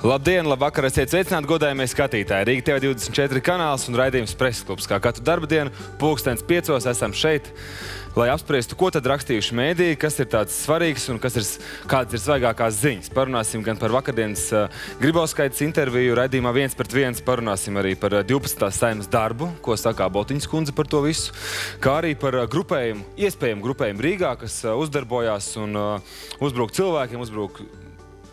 Labdien, labvakar, esiet sveicināti godājumie skatītāji. Rīga TV 24 kanāls un raidījums Preses klubs. Kā katru darba dienu, pulkstens piecos esam šeit, lai apspriestu, ko tad rakstījuši mēdīji, kas ir tāds svarīgs un kas ir, kādas ir svaigākās ziņas. Parunāsim gan par vakardienas uh, Gribauskaitas interviju raidījumā viens pret viens, parunāsim arī par uh, 12. saimas darbu, ko sakā Botiņas kundze par to visu, kā arī par grupējumu, iespējamu grupējumu Rīgā, kas uh, uzdarbojās un uh, uzbruk cilvēkiem, uzbruk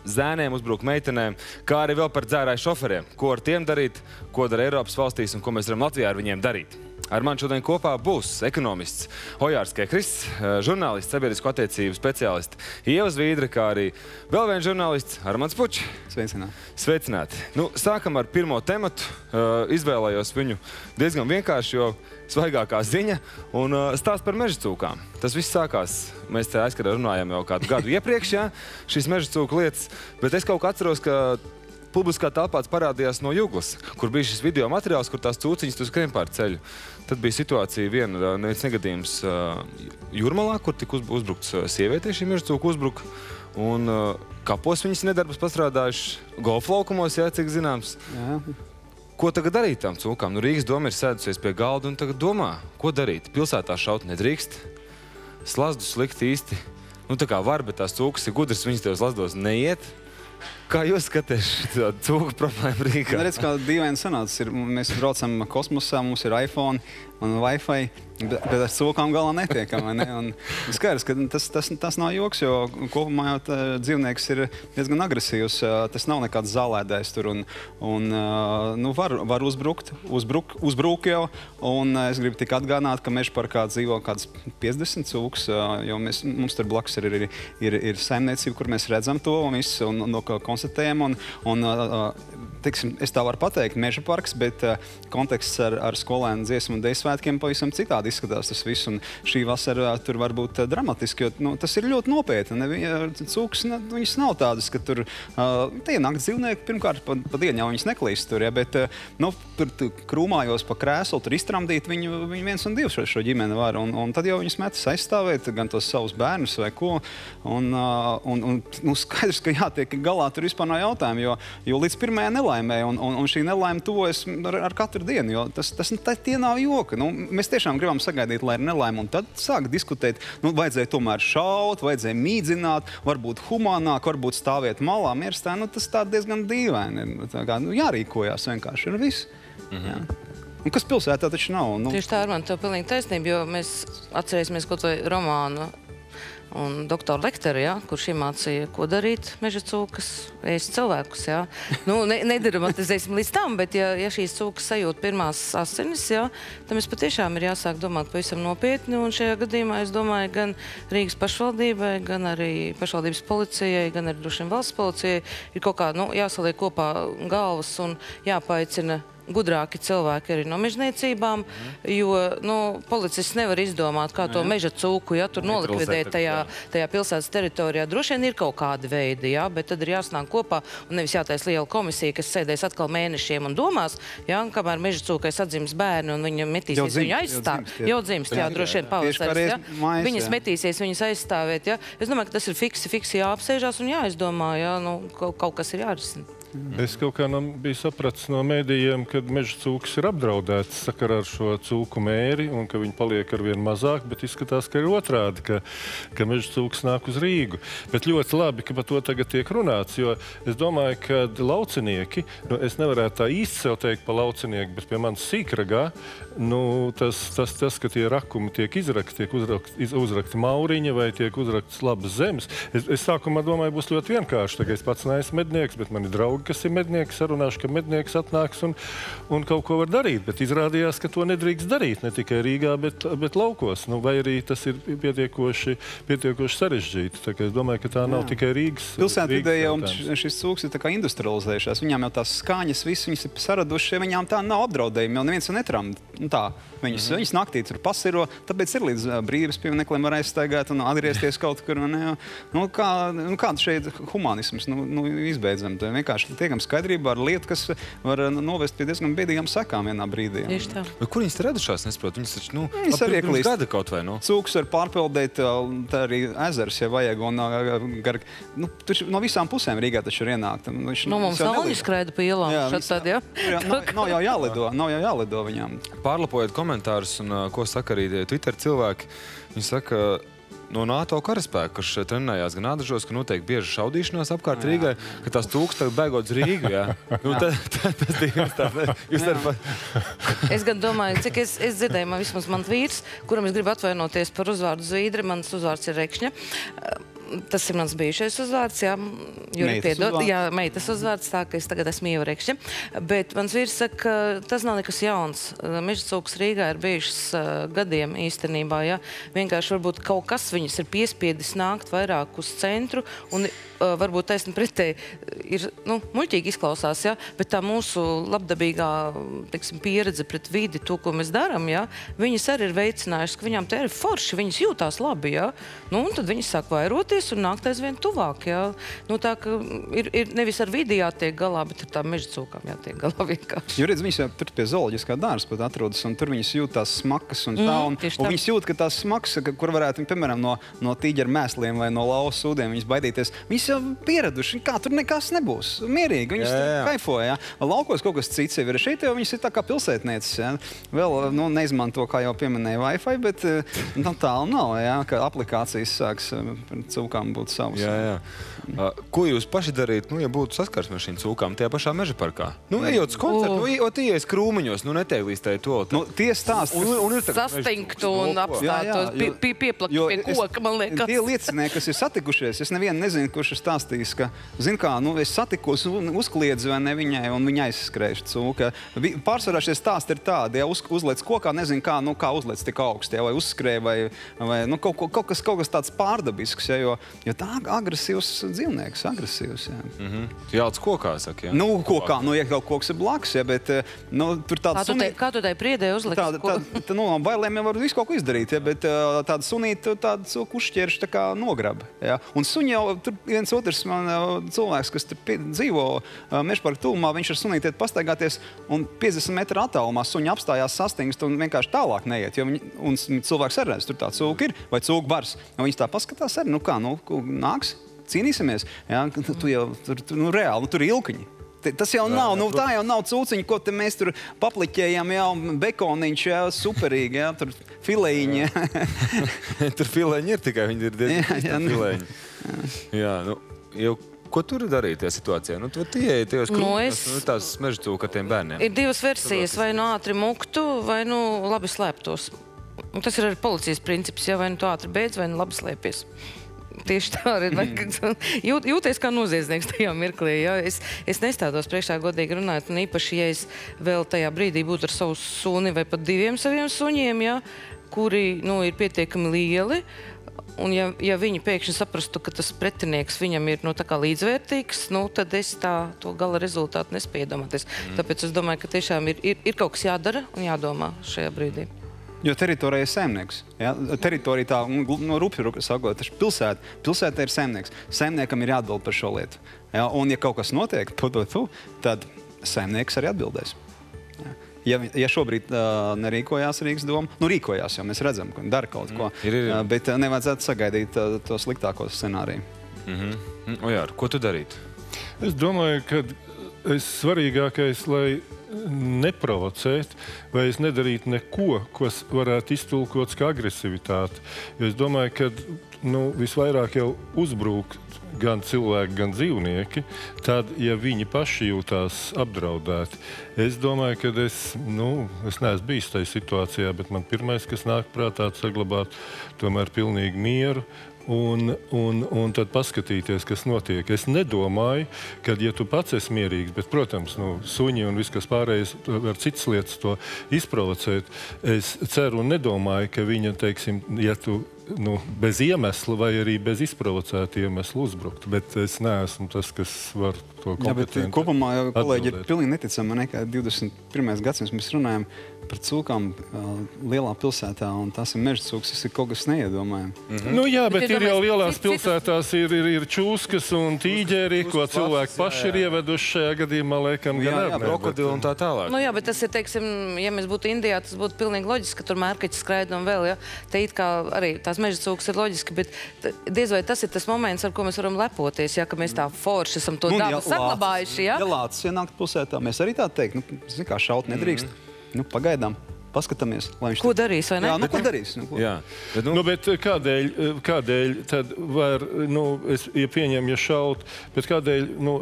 zēniem, uzbruk meitenēm, kā arī vēl par dzērāju šoferiem. Ko ar tiem darīt, ko dara Eiropas valstīs un ko mēs varam Latvijā ar viņiem darīt. Ar mani šodien kopā būs ekonomists Ojārs Kekris, žurnālists, sabiedrisko attiecību speciālists Ieva Zvīdra, kā arī vēl viens žurnālists Armāns Puķis. Sveicināti. Sveicināti. Nu, sākam ar pirmo tematu. Uh, izvēlējos viņu diezgan vienkārši, jo svaigākā ziņa un uh, stāsts par meža cūkām. Tas viss sākās, mēs te aizkarā runājām jau kādu gadu iepriekš, ja, šīs meža cūku lietas, bet es kaut kā atceros, ka publiskā telpā parādījās no Juglas, kur bija šis video materiāls, kur tās cūciņas tur skrien pār ceļu. Tad bija situācija viena, neviens negadījums uh, Jūrmalā, kur tika uz, uzbrukts uh, sievietē šī meža cūku uzbruka. Un uh, kapos viņas nedarbas pastrādājuši, golf laukumos, jā, cik zināms. Jā. Ko tagad darīt tām cūkām? Nu, Rīgas doma ir sēdusies pie galda un tagad domā, ko darīt. Pilsētā šaut nedrīkst, slazdus likt īsti. Nu, tā kā var, bet tās cūkas ir gudras, viņas tev slazdos neiet. Kā jūs skatāties šo cūku problēmu Rīgā? Nu, redz, kā dīvaini sanācis. Ir, mēs braucam kosmosā, mums ir iPhone un Wi-Fi, bet, bet ar cūkām galā netiekam. vai Ne? Un skaidrs, ka tas, tas, tas nav joks, jo kopumā jau tā, dzīvnieks ir diezgan agresīvs. Tas nav nekāds zālēdājs tur. Un, un, nu, var, var uzbrukt, uzbruk, uzbruk jau. Un es gribu tikai atgādināt, ka meža parkā dzīvo kāds 50 cūks, jo mēs, mums tur blakus ir, ir, ir, ir saimniecība, kur mēs redzam to un, visu, un no ko konstatējam. Un, un, tiksim, es tā varu pateikt, meža parks, bet konteksts ar, ar skolēnu dziesmu un dēļ svētkiem pavisam citādi izskatās tas viss. Un šī vasara tur var būt dramatiski, jo nu, tas ir ļoti nopietni. Cūks, ne, viņas nav tādas, ka tur uh, tie naktas dzīvnieki pirmkārt pa, pa dienu jau viņas neklīst tur, ja, bet uh, nu, tur tu krūmājos pa krēslu, tur iztramdīt viņu, viņu viens un divs šo, šo ģimeni var. Un, un tad jau viņas metas aizstāvēt gan tos savus bērnus vai ko. Un, uh, un, un nu, skaidrs, ka jātiek galā tur vispār nav jautājumu, jo, jo līdz pirmajai nelaimē, un, un, un šī nelaime tuvojas ar, ar katru dienu, jo tas, tas tā, tie nav joki. Nu, mēs tiešām gribam sagaidīt, lai ir nelaime, un tad sāk diskutēt, nu, vajadzēja tomēr šaut, vajadzēja mīdzināt, varbūt humānāk, varbūt stāvēt malā, mierstā. Nu, tas tā diezgan dīvaini. Tā kā, nu, jārīkojās vienkārši ar visu. Mm -hmm. Jā. Un kas pilsētā taču nav? Nu... Tieši tā ir man tev pilnīgi taisnība, jo mēs atcerēsimies kaut vai romānu un doktoru lektoru, ja, kurš iemācīja, ko darīt meža cūkas, ēst cilvēkus. Ja. Nu, ne, nedramatizēsim līdz tam, bet ja, ja šīs cūkas sajūt pirmās asinis, ja, tad mums patiešām ir jāsāk domāt pavisam nopietni. Un šajā gadījumā es domāju, gan Rīgas pašvaldībai, gan arī pašvaldības policijai, gan arī vien valsts policijai ir kaut kā nu, jāsaliek kopā galvas un jāpaicina gudrāki cilvēki arī no mežniecībām, jo nu, policists nevar izdomāt, kā to meža cūku, ja tur nolikvidēt tajā, tajā pilsētas teritorijā. Droši vien ir kaut kādi veidi, ja, bet tad ir jāsnāk kopā un nevis jātais liela komisija, kas sēdēs atkal mēnešiem un domās, ja, un kamēr meža cūkai sadzims bērni un viņa metīsies viņu aizstāv. Jau dzimst, jā, droši vien pavasaris, ja. Viņas metīsies viņas aizstāvēt, ja. Es domāju, ka tas ir fiksi, fiksi jāapsēžās un jāizdomā, ja, nu, kaut, kaut kas ir jārisina. Es kaut kā no, biju sapratis no mēdījiem, ka meža cūkas ir apdraudētas sakarā ar šo cūku mēri un ka viņi paliek ar vien mazāk, bet izskatās, ka ir otrādi, ka, ka meža cūkas nāk uz Rīgu. Bet ļoti labi, ka par to tagad tiek runāts, jo es domāju, ka laucinieki, nu, es nevarētu tā īsti sev teikt pa laucinieku, bet pie manas sīkragā, nu, tas, tas, tas, ka tie rakumi tiek izrakti, tiek uzrakti, uzrakti mauriņa vai tiek uzraktas labas zemes, es, es sākumā domāju, būs ļoti vienkārši. Tagad es pats neesmu mednieks, bet mani draugi draugi, kas ir mednieki, sarunāšu, ka mednieks atnāks un, un kaut ko var darīt. Bet izrādījās, ka to nedrīkst darīt ne tikai Rīgā, bet, bet laukos. Nu, vai arī tas ir pietiekoši, pietiekoši sarežģīti. Tā, es domāju, ka tā nav Jā. tikai Rīgas. Pilsētvidē jau šis cūks ir industrializējušās. Viņām jau tās skaņas, visas viņas ir saradušas, viņām tā nav apdraudējumi, jau neviens netram. Nu, tā. Viņas, mm -hmm. viņas naktī tur pasiro, tāpēc ir līdz brīvības piemineklim var aizstaigāt un atgriezties kaut kur. Ne, nu, kā, nu, kāda šeit humanisms? Nu, nu, izbeidzam, vienkārši tiekam skaidrībā ar lietu, kas var uh, novest pie diezgan bēdīgām sekām vienā brīdī. Tieši tā. Bet kur viņas te radušās? Nesaprotu. Viņas taču, nu, Viņas arī klīst. gada kaut vai, nu. Cūks var pārpildīt, tā arī ezers, ja vajag. Un, gar, nu, taču no visām pusēm Rīgā taču ir ienākt. Un viņš- Nu, mums nav skraida pa ielām. Šad tad, ja? Jā, nav, nav jau jālido, nav jau jālido viņam. Pārlapojiet komentārus, un ko saka arī Twitter cilvēki. Viņi saka, no NATO karaspēka, kurš uh, trenējās gan Ādažos, ka notiek bieži šaudīšanās apkārt Rīgai, ka tās tūkstoši tagad bēgot uz Rīgu. Jā. Nu, tā, tā, tas bija jums tā, jūs tā pa... Es gan domāju, cik es, es dzirdēju, man vismaz mans vīrs, kuram es gribu atvainoties par uzvārdu Zīdri, mans uzvārds ir Rekšņa. Tas ir mans bijušais uzvārds, jā, Juri, piedod, uzvārds. jā, meitas uzvārds, tā ka es tagad esmu Ieva Rekšņa. Bet mans vīrs saka, ka tas nav nekas jauns. Meža cūks Rīgā ir bijušas uh, gadiem īstenībā, jā. Vienkārši varbūt kaut kas viņus ir piespiedis nākt vairāk uz centru un varbūt taisni pretēji ir, nu, muļķīgi izklausās, jā, bet tā mūsu labdabīgā, teiksim, pieredze pret vidi, to, ko mēs darām, jā, viņas arī ir veicinājušas, ka viņām te ir forši, viņas jūtās labi, jā. Nu, un tad viņas sāk vairoties un nākt aizvien tuvāk, jā. Nu, tā ka ir, ir nevis ar vidi jātiek galā, bet ar tām meža cūkām jātiek galā vienkārši. Jo redz, viņas jau tur pie zooloģiskā dārza pat atrodas, un tur viņas jūt tās smakas un tā. Un, tieši un viņas jūt, ka tās smakas, ka- kur varētu, piemēram, no, no tīģeru mēsliem vai no lausa sūdiem viņas baidīties, viņas jau pieraduši, kā tur nekas nebūs. Mierīgi, viņas Jā, jā. kaifoja. Laukos kaut kas cits jau ir. Šeit jau viņas ir tā kā pilsētnieces. Jā. Vēl nu, neizmanto, kā jau pieminēja, Wi-Fi, bet eh, nu, tālu nav, jā, ka aplikācijas sāks eh, par cūkām būt savas. Jā, jā. Uh, ko jūs paši darītu, nu, ja būtu saskarsme ar šīm cūkām tajā pašā meža parkā? Nu, ejot uz koncertu, Uh. nu, ejot ies krūmiņos, nu, netēlīstēji to. Nu, tie stāsti, Un, un ir un cūks, Jā, jā, apstātos, pie, jo- pie, koka, man liekas. Tie liecinieki, kas ir satikušies, es nevienu nezinu, kurš ir stāstījis, ka, zin kā, nu, es satikos un uzkliedzu vai ne viņai, un viņa aizskrēja cūka. Pārsvarā šie stāsti ir tādi, ja uz, uzliec kokā, nezinu kā, nu, kā uzliec tik augstu, ja, vai uzskrēja, vai, vai nu, kaut, ko- kaut, kas, kaut kas tāds pārdabisks, ja, jo, jo tā agresīvs dzīvnieks, agresīvs. Ja. Mm. Mhm. Jālc kokā, saka. Jā. Nu, kokā, nu, ja kaut koks ir blakus, ja, bet nu, tur Kā tāds tu, te, kā tu tai priedē uzliksi? Tāda, ko- tā, tā, nu, no bailēm jau var visu kaut ko izdarīt, ja, bet tāda sunīta, tāda cilvēku uzšķērša tā kā nograb. Ja. Un suņi jau tur viens otrs man, cilvēks, kas dzīvo mežparka tūmā, viņš ar sunīti iet pastaigāties un 50 metru attālumā suņi apstājās sastingst un vienkārši tālāk neiet. Jo viņi, un cilvēks arī redz, tur tā cūka ir vai cūka bars. Un Viņš tā paskatās arī, nu kā, nu, nāks, cīnīsimies. Ja. Tu jau tur, tur nu, reāli, nu, tur ilkiņi. Tas jau nav, nu, tā jau nav cūciņa, ko te mēs tur papliķējam. Jā, un bekoniņš, jā, superīgi, jā, tur filējiņi. Jā. tur filēņi ir tikai viņi ir diezgan nu. filēņi. Jā, nu, jau, ko tur darīt tajā situācijā? Nu, tu ir tajos Nu, krūmos, es- nu, tās meža cūka ar tiem bērniem. Ir divas versijas, vai nu ātri muktu, vai nu labi slēptos. Un tas ir arī policijas princips, ja vai nu tu ātri beidz, vai nu labi slēpies. Tieši tā arī ir. Jūt, jūties kā noziedznieks tajā mirklī. Ja? Es, es nestādos priekšā godīgi runājot, un īpaši, ja es vēl tajā brīdī būtu ar savu suni vai pat diviem saviem suņiem, ja? kuri nu, ir pietiekami lieli. Un, ja, ja viņi pēkšņi saprastu, ka tas pretinieks viņam ir nu, līdzvērtīgs, nu, tad es tā, to gala rezultātu nespēju iedomāties. Mm. Tāpēc es domāju, ka tiešām ir, ir, ir kaut kas jādara un jādomā šajā brīdī. Jo teritorija ir saimnieks. Ja? Teritorija tā, no rupju sakot, ir pilsēta. Pilsēta ir saimnieks. Saimniekam ir jāatbild par šo lietu. Ja? Un, ja kaut kas notiek, pu, pu, pu, tad saimnieks arī atbildēs. Ja, ja, šobrīd uh, nerīkojās Rīgas doma, nu rīkojās, jo mēs redzam, ka viņi dara kaut ko. ir, ir. Uh, bet uh, nevajadzētu sagaidīt uh, to sliktāko scenāriju. Mhm. Mm, O, jā, ko tu darītu? Es domāju, ka es svarīgākais, lai neprovocētu, vai es nedarītu neko, kas varētu iztulkots kā agresivitāte. Jo es domāju, ka nu, visvairāk jau uzbrūk gan cilvēki, gan dzīvnieki, tad, ja viņi paši jūtās apdraudēti. Es domāju, ka es, nu, es neesmu bijis tajā situācijā, bet man pirmais, kas nāk prātā, ir saglabāt tomēr pilnīgu mieru. Un, un, un tad paskatīties, kas notiek. Es nedomāju, ka, ja tu pats esi mierīgs, bet, protams, nu, suņi un viss, kas pārējais, var citas lietas to izprovocēt. Es ceru un nedomāju, ka viņa, teiksim, ja tu nu, bez iemesla vai arī bez izprovocēta iemesla uzbrukt. Bet es neesmu tas, kas var to Jā, bet kompetenti kopumā jau kolēģi ir atbildēt. pilnīgi neticami. Ne, ka 21. gadsimts mēs runājam par cūkām uh, lielā pilsētā, un tas ir meža cūks. Tas ir kaut kas neiedomājams. Mhm. Nu, jā, Bet bet ir ir jau lielās pilsētās, ir, ir, ir čūskas un tīģeri, ko cilvēki paši jā, ir jā. ieveduši šajā gadījumā. Laikam, Jā, gan jā, ar ne, Krokodili un tā tālāk. Nu, jā, bet tas ir, teiksim, ja mēs būtu Indijā, tas būtu pilnīgi loģiski, ka tur mērķis skraida un vēl. Ja? Te it kā arī tās meža cūkas ir loģiski, bet diez vai tas ir tas moments, ar ko mēs varam lepoties, ja ka mēs tā forši esam to dabu saglabājuši. Ja? Ja lācis ienākt pilsētā, mēs arī tā teikt, nu, zin, kā šaut nedrīkst. Nu, pagaidām, paskatāmies, lai viņš Ko darīs, vai ne? Jā, nu, ko darīs? Nu, ko? Jā, bet, nu, Nu, bet kādēļ, kādēļ tad var, nu, es ja pieņemu, ja šaut, bet kādēļ, nu,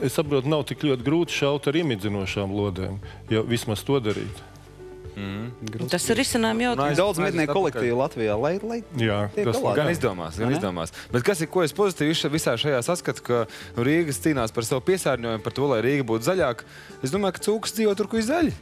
es saprotu, nav tik ļoti grūti šaut ar iemidzinošām lodēm, ja vismaz to darīt. Tas ir risinājums Ir jautājums. daudz Aiziet mednieku kolektīvu Latvijā, lai, lai Jā, tas galā. Gan izdomās, gan izdomās. Bet kas ir, ko es pozitīvi visā šajā saskatu, ka Rīgas cīnās par savu piesārņojumu, par to, lai Rīga būtu zaļāka. Es domāju, ka cūkas dzīvo tur, kur ir zaļi.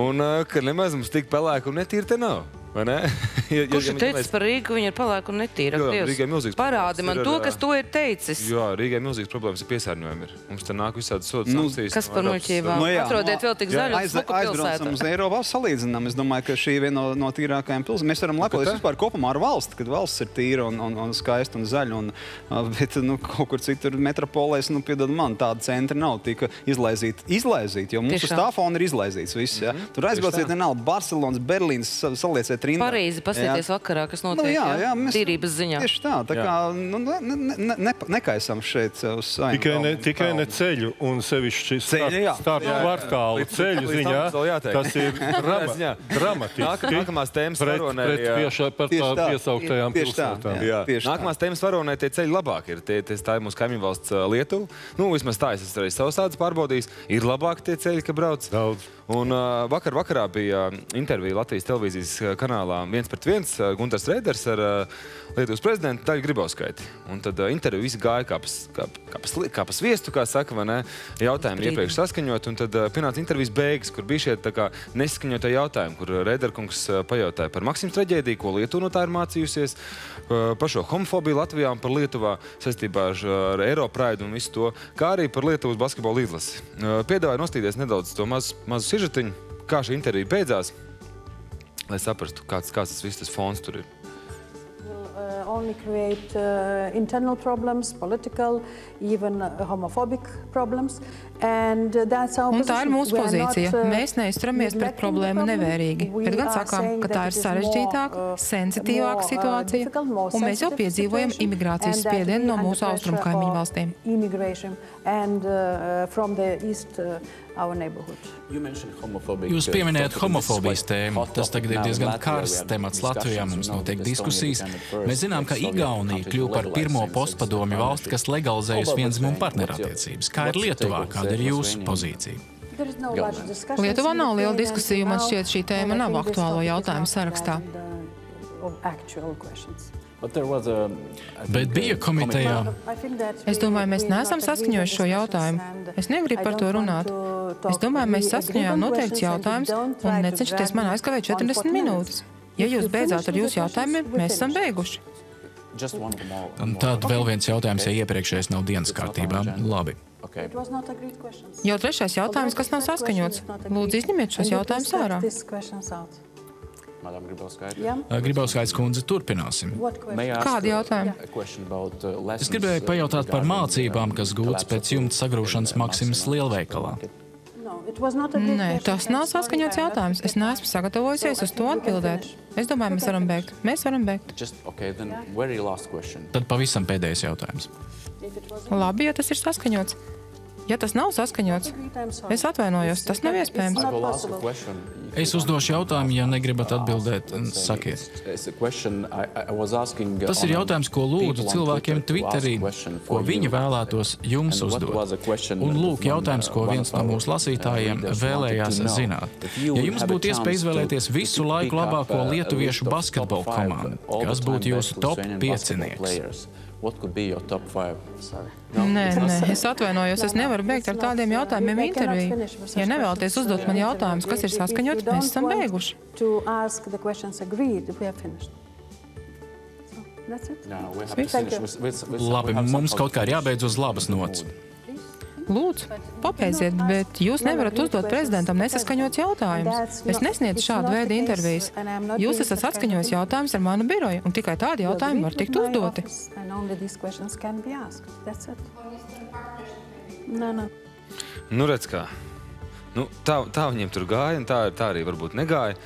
Un uh, ka nemaz mums tik pelēka un netīra te nav. Vai ne? Ja- ja- Kurš ja ir mēs- teicis par Rīgu, viņa ir palēka un netīra? Jā, Dievs. Rīgai milzīgs Parādi man ir to, ar, kas to ir teicis. Jā, Rīgai milzīgs problēmas ar piesārņojumu. Ir. Mums te nāk visādi sodu Nu, sankcijas. Kas no par muļķībām? Nu jā, Atrodiet vēl tik jā, zaļu Aiz, smuku aizbraucam uz pilsētu. Eiropu, salīdzinām. Es domāju, ka šī ir viena no, no tīrākajām pilsētām. Mēs varam lepoties vispār kopumā ar valsti, kad valsts ir tīra un, un, un skaista un zaļa. Un, bet nu, kaut kur citur metropolēs, nu, piedod man, tāda centra nav tika izlaizīta. Izlaizīt, jo mums Tieši uz tā. tā fona ir izlaizīts viss. Ja? Tur aizbrauciet, vienalga Barcelonas, Berlīnas, sa- salieciet rindā. Parīzi, pasieties vakarā, kas Nu, notiek. jā, jā, mēs Tīrības ziņā. Tieši tā, tā Jā. kā nu, ne, ne, ne, ne, nekaisam šeit uz saimnu. Tikai ne, tikai ne ceļu, un sevišķi jā. starp Jā, jā. kvartālu ceļu ziņā. Tas ir dramatiski. Nāk- nākamās tēmas sarunai, pret jā. piesauktajām pilsētām. jā. Jā. Nākamās tēmas varonē tie ceļi labāk ir. Tie, tie, tā ir mūsu kaimiņu valsts ā, Lietuva. Nu, vismaz tā es esmu arī savus tādus pārbaudījis. Ir labāk tie ceļi, ka brauc. Daudz. Un uh, vakar vakarā bija ā, intervija Latvijas televīzijas ā, kanālā viens pret viens ā, Gunters Reiders ar Lietuvas prezidentu Daļu Gribauskaiti. Un tad intervija visi gāja kā pa, kā, kā, pa, kā pa sviestu, kā saka, vai ne? Jautājumi iepriekš saskaņot, un tad pienāca intervijas beigas, kur bija šie tā kā nesaskaņotie jautājumi, kur Reiderkungs pajautāja par Maksimu traģēdiju, ko Lietuva no tā ir mācījusies, par šo homofobiju Latvijā un par Lietuvā saistībā ar, Eiropraidu un visu to, kā arī par Lietuvas basketbola līdlasi. Uh, Piedāvāju nostīties nedaudz to mazu, mazu sižetiņu, kā šī intervija beidzās, lai saprastu, kāds, kāds tas viss tas fons tur ir. will uh, only create uh, internal problems, political, even uh, homophobic problems. And uh, that's our Un tā ir mūsu We are not, pozīcija. uh, Mēs neizturamies pret problēmu nevērīgi, bet gan sakām, ka tā ir sarežģītāka, uh, sensitīvāka uh, situācija, un mēs jau piedzīvojam imigrācijas spiedienu no mūsu austrumu kaimiņu valstīm. And uh, uh. Jūs pieminējat homofobijas tēmu. Tas tagad ir diezgan karsts temats Latvijā. Mums notiek diskusijas. Mēs zinām, ka Igaunija kļuva par pirmo postpadomju valsti, kas legalizējusi vienzimumu partnerattiecības. Kā ir Lietuvā? Kāda ir jūsu pozīcija? Lietuvā nav liela diskusija, man šķiet, šī tēma nav aktuālo jautājumu sarakstā. Bet bija komitejā. Es domāju, mēs neesam saskaņojuši šo jautājumu. Es negribu par to runāt. Es domāju, mēs saskaņojām noteikts jautājums un necenšaties man aizkavēt 40 minūtes. Ja jūs beidzāt ar jūsu jautājumiem, mēs esam beiguši. Tad vēl viens jautājums, ja iepriekšējais nav dienas kārtībā. Labi. Jau trešais jautājums, kas nav saskaņots. Lūdzu, izņemiet šos jautājumus ārā. Gribētu skaidrs, kundze, turpināsim. Kādi jautājumi? Es gribēju pajautāt par mācībām, kas gūtas pēc jumta sagrūšanas Maksimas lielveikalā. Nē, tas nav saskaņots jautājums. Es neesmu sagatavojusies uz to atbildēt. Es domāju, mēs varam beigt. Mēs varam beigt. Tad pavisam pēdējais jautājums. Labi, ja tas ir saskaņots. Ja tas nav saskaņots, es atvainojos, tas nav iespējams. Es uzdošu jautājumu, ja negribat atbildēt, sakiet. Tas ir jautājums, ko lūdzu cilvēkiem Twitterī, ko viņi vēlētos jums uzdot. Un lūk, jautājums, ko viens no mūsu lasītājiem vēlējās zināt. Ja jums būtu iespēja izvēlēties visu laiku labāko lietuviešu basketbola komandu, kas būtu jūsu top piecinieks? Nē, nē, es atvainojos, es nevaru beigt ar tādiem jautājumiem interviju. Ja nevēlaties uzdot man jautājumus, kas ir saskaņots, mēs esam beiguši. Labi, mums kaut kā ir jābeidz uz labas nots. Lūdzu, pabeidziet, bet jūs nevarat uzdot prezidentam nesaskaņots jautājumus. Es nesniedzu šādu veidu intervijas. Jūs esat saskaņojis jautājumus ar manu biroju, un tikai tādi jautājumi var tikt uzdoti. Nu, redz kā. Nu, tā, tā viņiem tur gāja, un tā, tā arī varbūt negāja.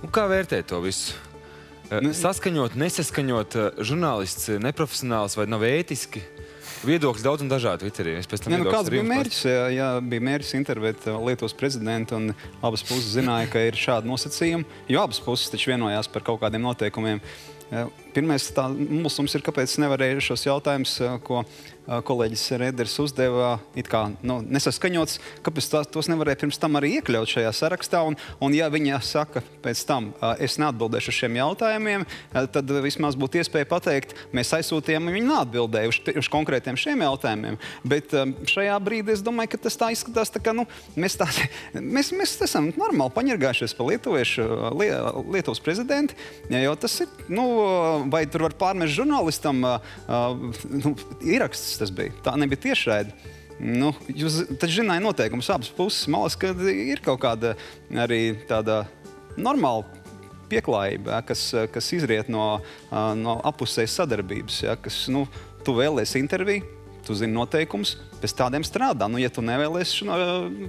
Nu, kā vērtēt to visu? Nu, Saskaņot, nesaskaņot, žurnālists neprofesionāls vai nav ētiski. Viedokļi daudz un dažādi Twitterī. Ja, nu, kāds bija mērķis? Jā, jā, bija mērķis intervēt Lietuvas prezidentu, un abas puses zināja, ka ir šādi nosacījumi. Jo abas puses taču vienojās par kaut kādiem noteikumiem. Pirmais mums ir, kāpēc nevarēja šos jautājumus, ko kolēģis Rēders uzdeva, kā, nu, nesaskaņots, kāpēc tā, tos nevarēja pirms tam arī iekļaut šajā sarakstā. Un, un ja viņa saka pēc tam, es neatbildēšu šiem jautājumiem, tad vismaz būtu iespēja pateikt, mēs aizsūtījām, viņi neatbildēja uz, uz konkrētiem šiem jautājumiem. Bet šajā brīdī es domāju, ka tas tā izskatās, tā kā nu, mēs, tā, mēs, mēs esam normāli paņirgājušies pa lietuviešu, Lietuvas prezidentu, jo tas ir, nu, vai tur var pārmest žurnālistam nu, ieraksts tas bija. Tā nebija tiešraide. Nu, jūs taču zinājāt noteikumus abas puses. Malas, ka ir kaut kāda arī tāda normāla pieklājība, ja, kas, kas izriet no, no apusējas sadarbības. Ja, kas, nu, tu vēlēsies interviju, tu zini noteikumus, pēc tādiem strādā. Nu, ja tu nevēlies,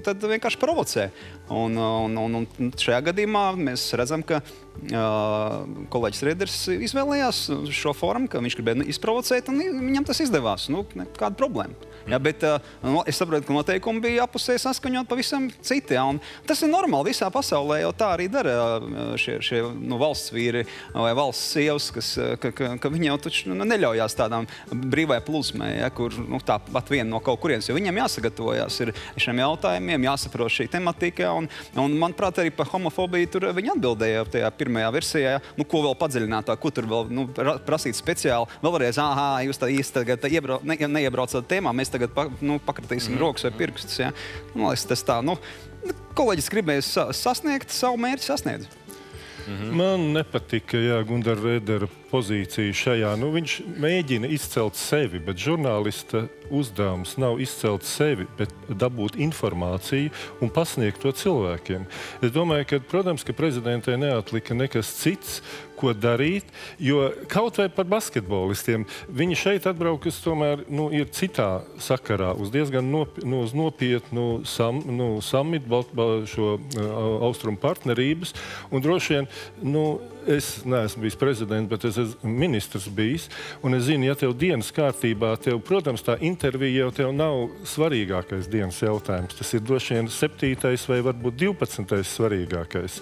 tad vienkārši provocē. Un, un, un, un šajā gadījumā mēs redzam, ka uh, kolēģis Rīders izvēlējās šo formu, ka viņš gribēja izprovocēt, un viņam tas izdevās. Nu, kāda problēma? Ja, bet uh, es saprotu, ka noteikumi bija apusē saskaņot pavisam citi. Ja, tas ir normāli. Visā pasaulē jau tā arī dara šie, šie nu, valsts vīri vai valsts sievas, kas ka, ka, ka viņi jau taču, nu, neļaujās tādām brīvai plūsmai, ja, kur nu, tāpat viena no kaut kurienes, jo viņiem jāsagatavojas šiem jautājumiem, jāsaprot šī tematika. Un, un, manuprāt, arī par homofobiju tur viņi atbildēja tajā pirmajā versijā, nu, ko vēl padziļinātāk, ko tur vēl nu, prasīt speciāli. Vēlreiz, ah, jūs tā īsti tagad iebrau, ne, neiebraucat tēmā, mēs tagad pa, nu, pakratīsim mm. rokas vai pirkstus. Ja? Nu, tas tā, nu, kolēģis gribēja sasniegt savu mērķi, sasniedz. Mm -hmm. Man nepatika Gunārs Rēdera pozīcija šajā. Nu, viņš mēģina izcelt sevi, bet žurnālista uzdevums nav izcelt sevi, bet dabūt informāciju un pasniegt to cilvēkiem. Es domāju, ka, protams, ka prezidentē neatlika nekas cits, ko darīt. Jo kaut vai par basketbolistiem, viņi šeit atbraukas, tomēr nu, ir citā sakarā, uz diezgan nop, nu, uz nopietnu sam, nu, samitu, šo uh, austrumu partnerības. Un droši vien, nu, es neesmu bijis prezidents, bet es esmu ministrs bijis. Un es zinu, ja tev dienas kārtībā, tev, protams, tā intervija jau tev nav svarīgākais dienas jautājums. Tas ir droši vien septītais vai varbūt divpadsmitais svarīgākais.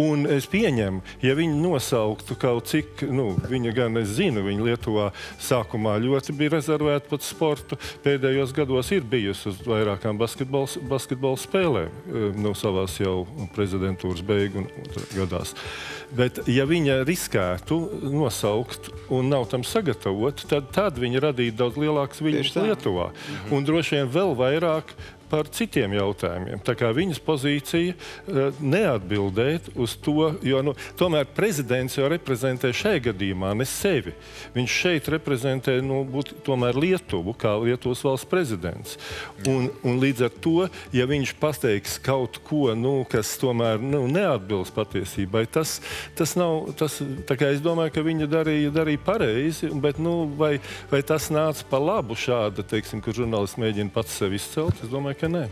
Un es pieņemu, ja viņi nosauktu kaut cik, nu, viņa gan es zinu, viņa Lietuvā sākumā ļoti bija rezervēta pat sportu. Pēdējos gados ir bijusi uz vairākām basketbola, spēlēm, eh, nu, savās jau prezidentūras beigu gadās. Bet, ja viņa riskētu nosaukt un nav tam sagatavota, tad, tad viņa radītu daudz lielākas viļņus Lietuvā. Mhm. Un droši vien vēl vairāk par citiem jautājumiem. Tā kā viņas pozīcija uh, neatbildēt uz to, jo nu, tomēr prezidents jau reprezentē šajā gadījumā ne sevi. Viņš šeit reprezentē nu, būt, tomēr Lietuvu kā Lietuvas valsts prezidents. Un, un līdz ar to, ja viņš pateiks kaut ko, nu, kas tomēr nu, neatbilst patiesībai, tas, tas nav. Tas, es domāju, ka viņa darīja, darīja pareizi, bet nu, vai, vai tas nāca pa labu šāda, teiksim, ka žurnālists mēģina pats sevi izcelt? Es domāju, ka nē.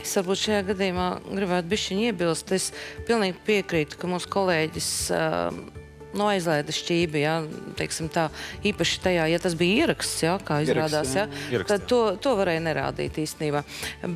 Es varbūt šajā gadījumā gribētu bišķiņu iebilst. Es pilnīgi piekrītu, ka mūsu kolēģis uh, nu, aizlaida šķībi. Ja, tā, īpaši tajā, ja tas bija ieraksts, ja, kā izrādās, ja, Ierakst, tad to, to varēja nerādīt īstenībā.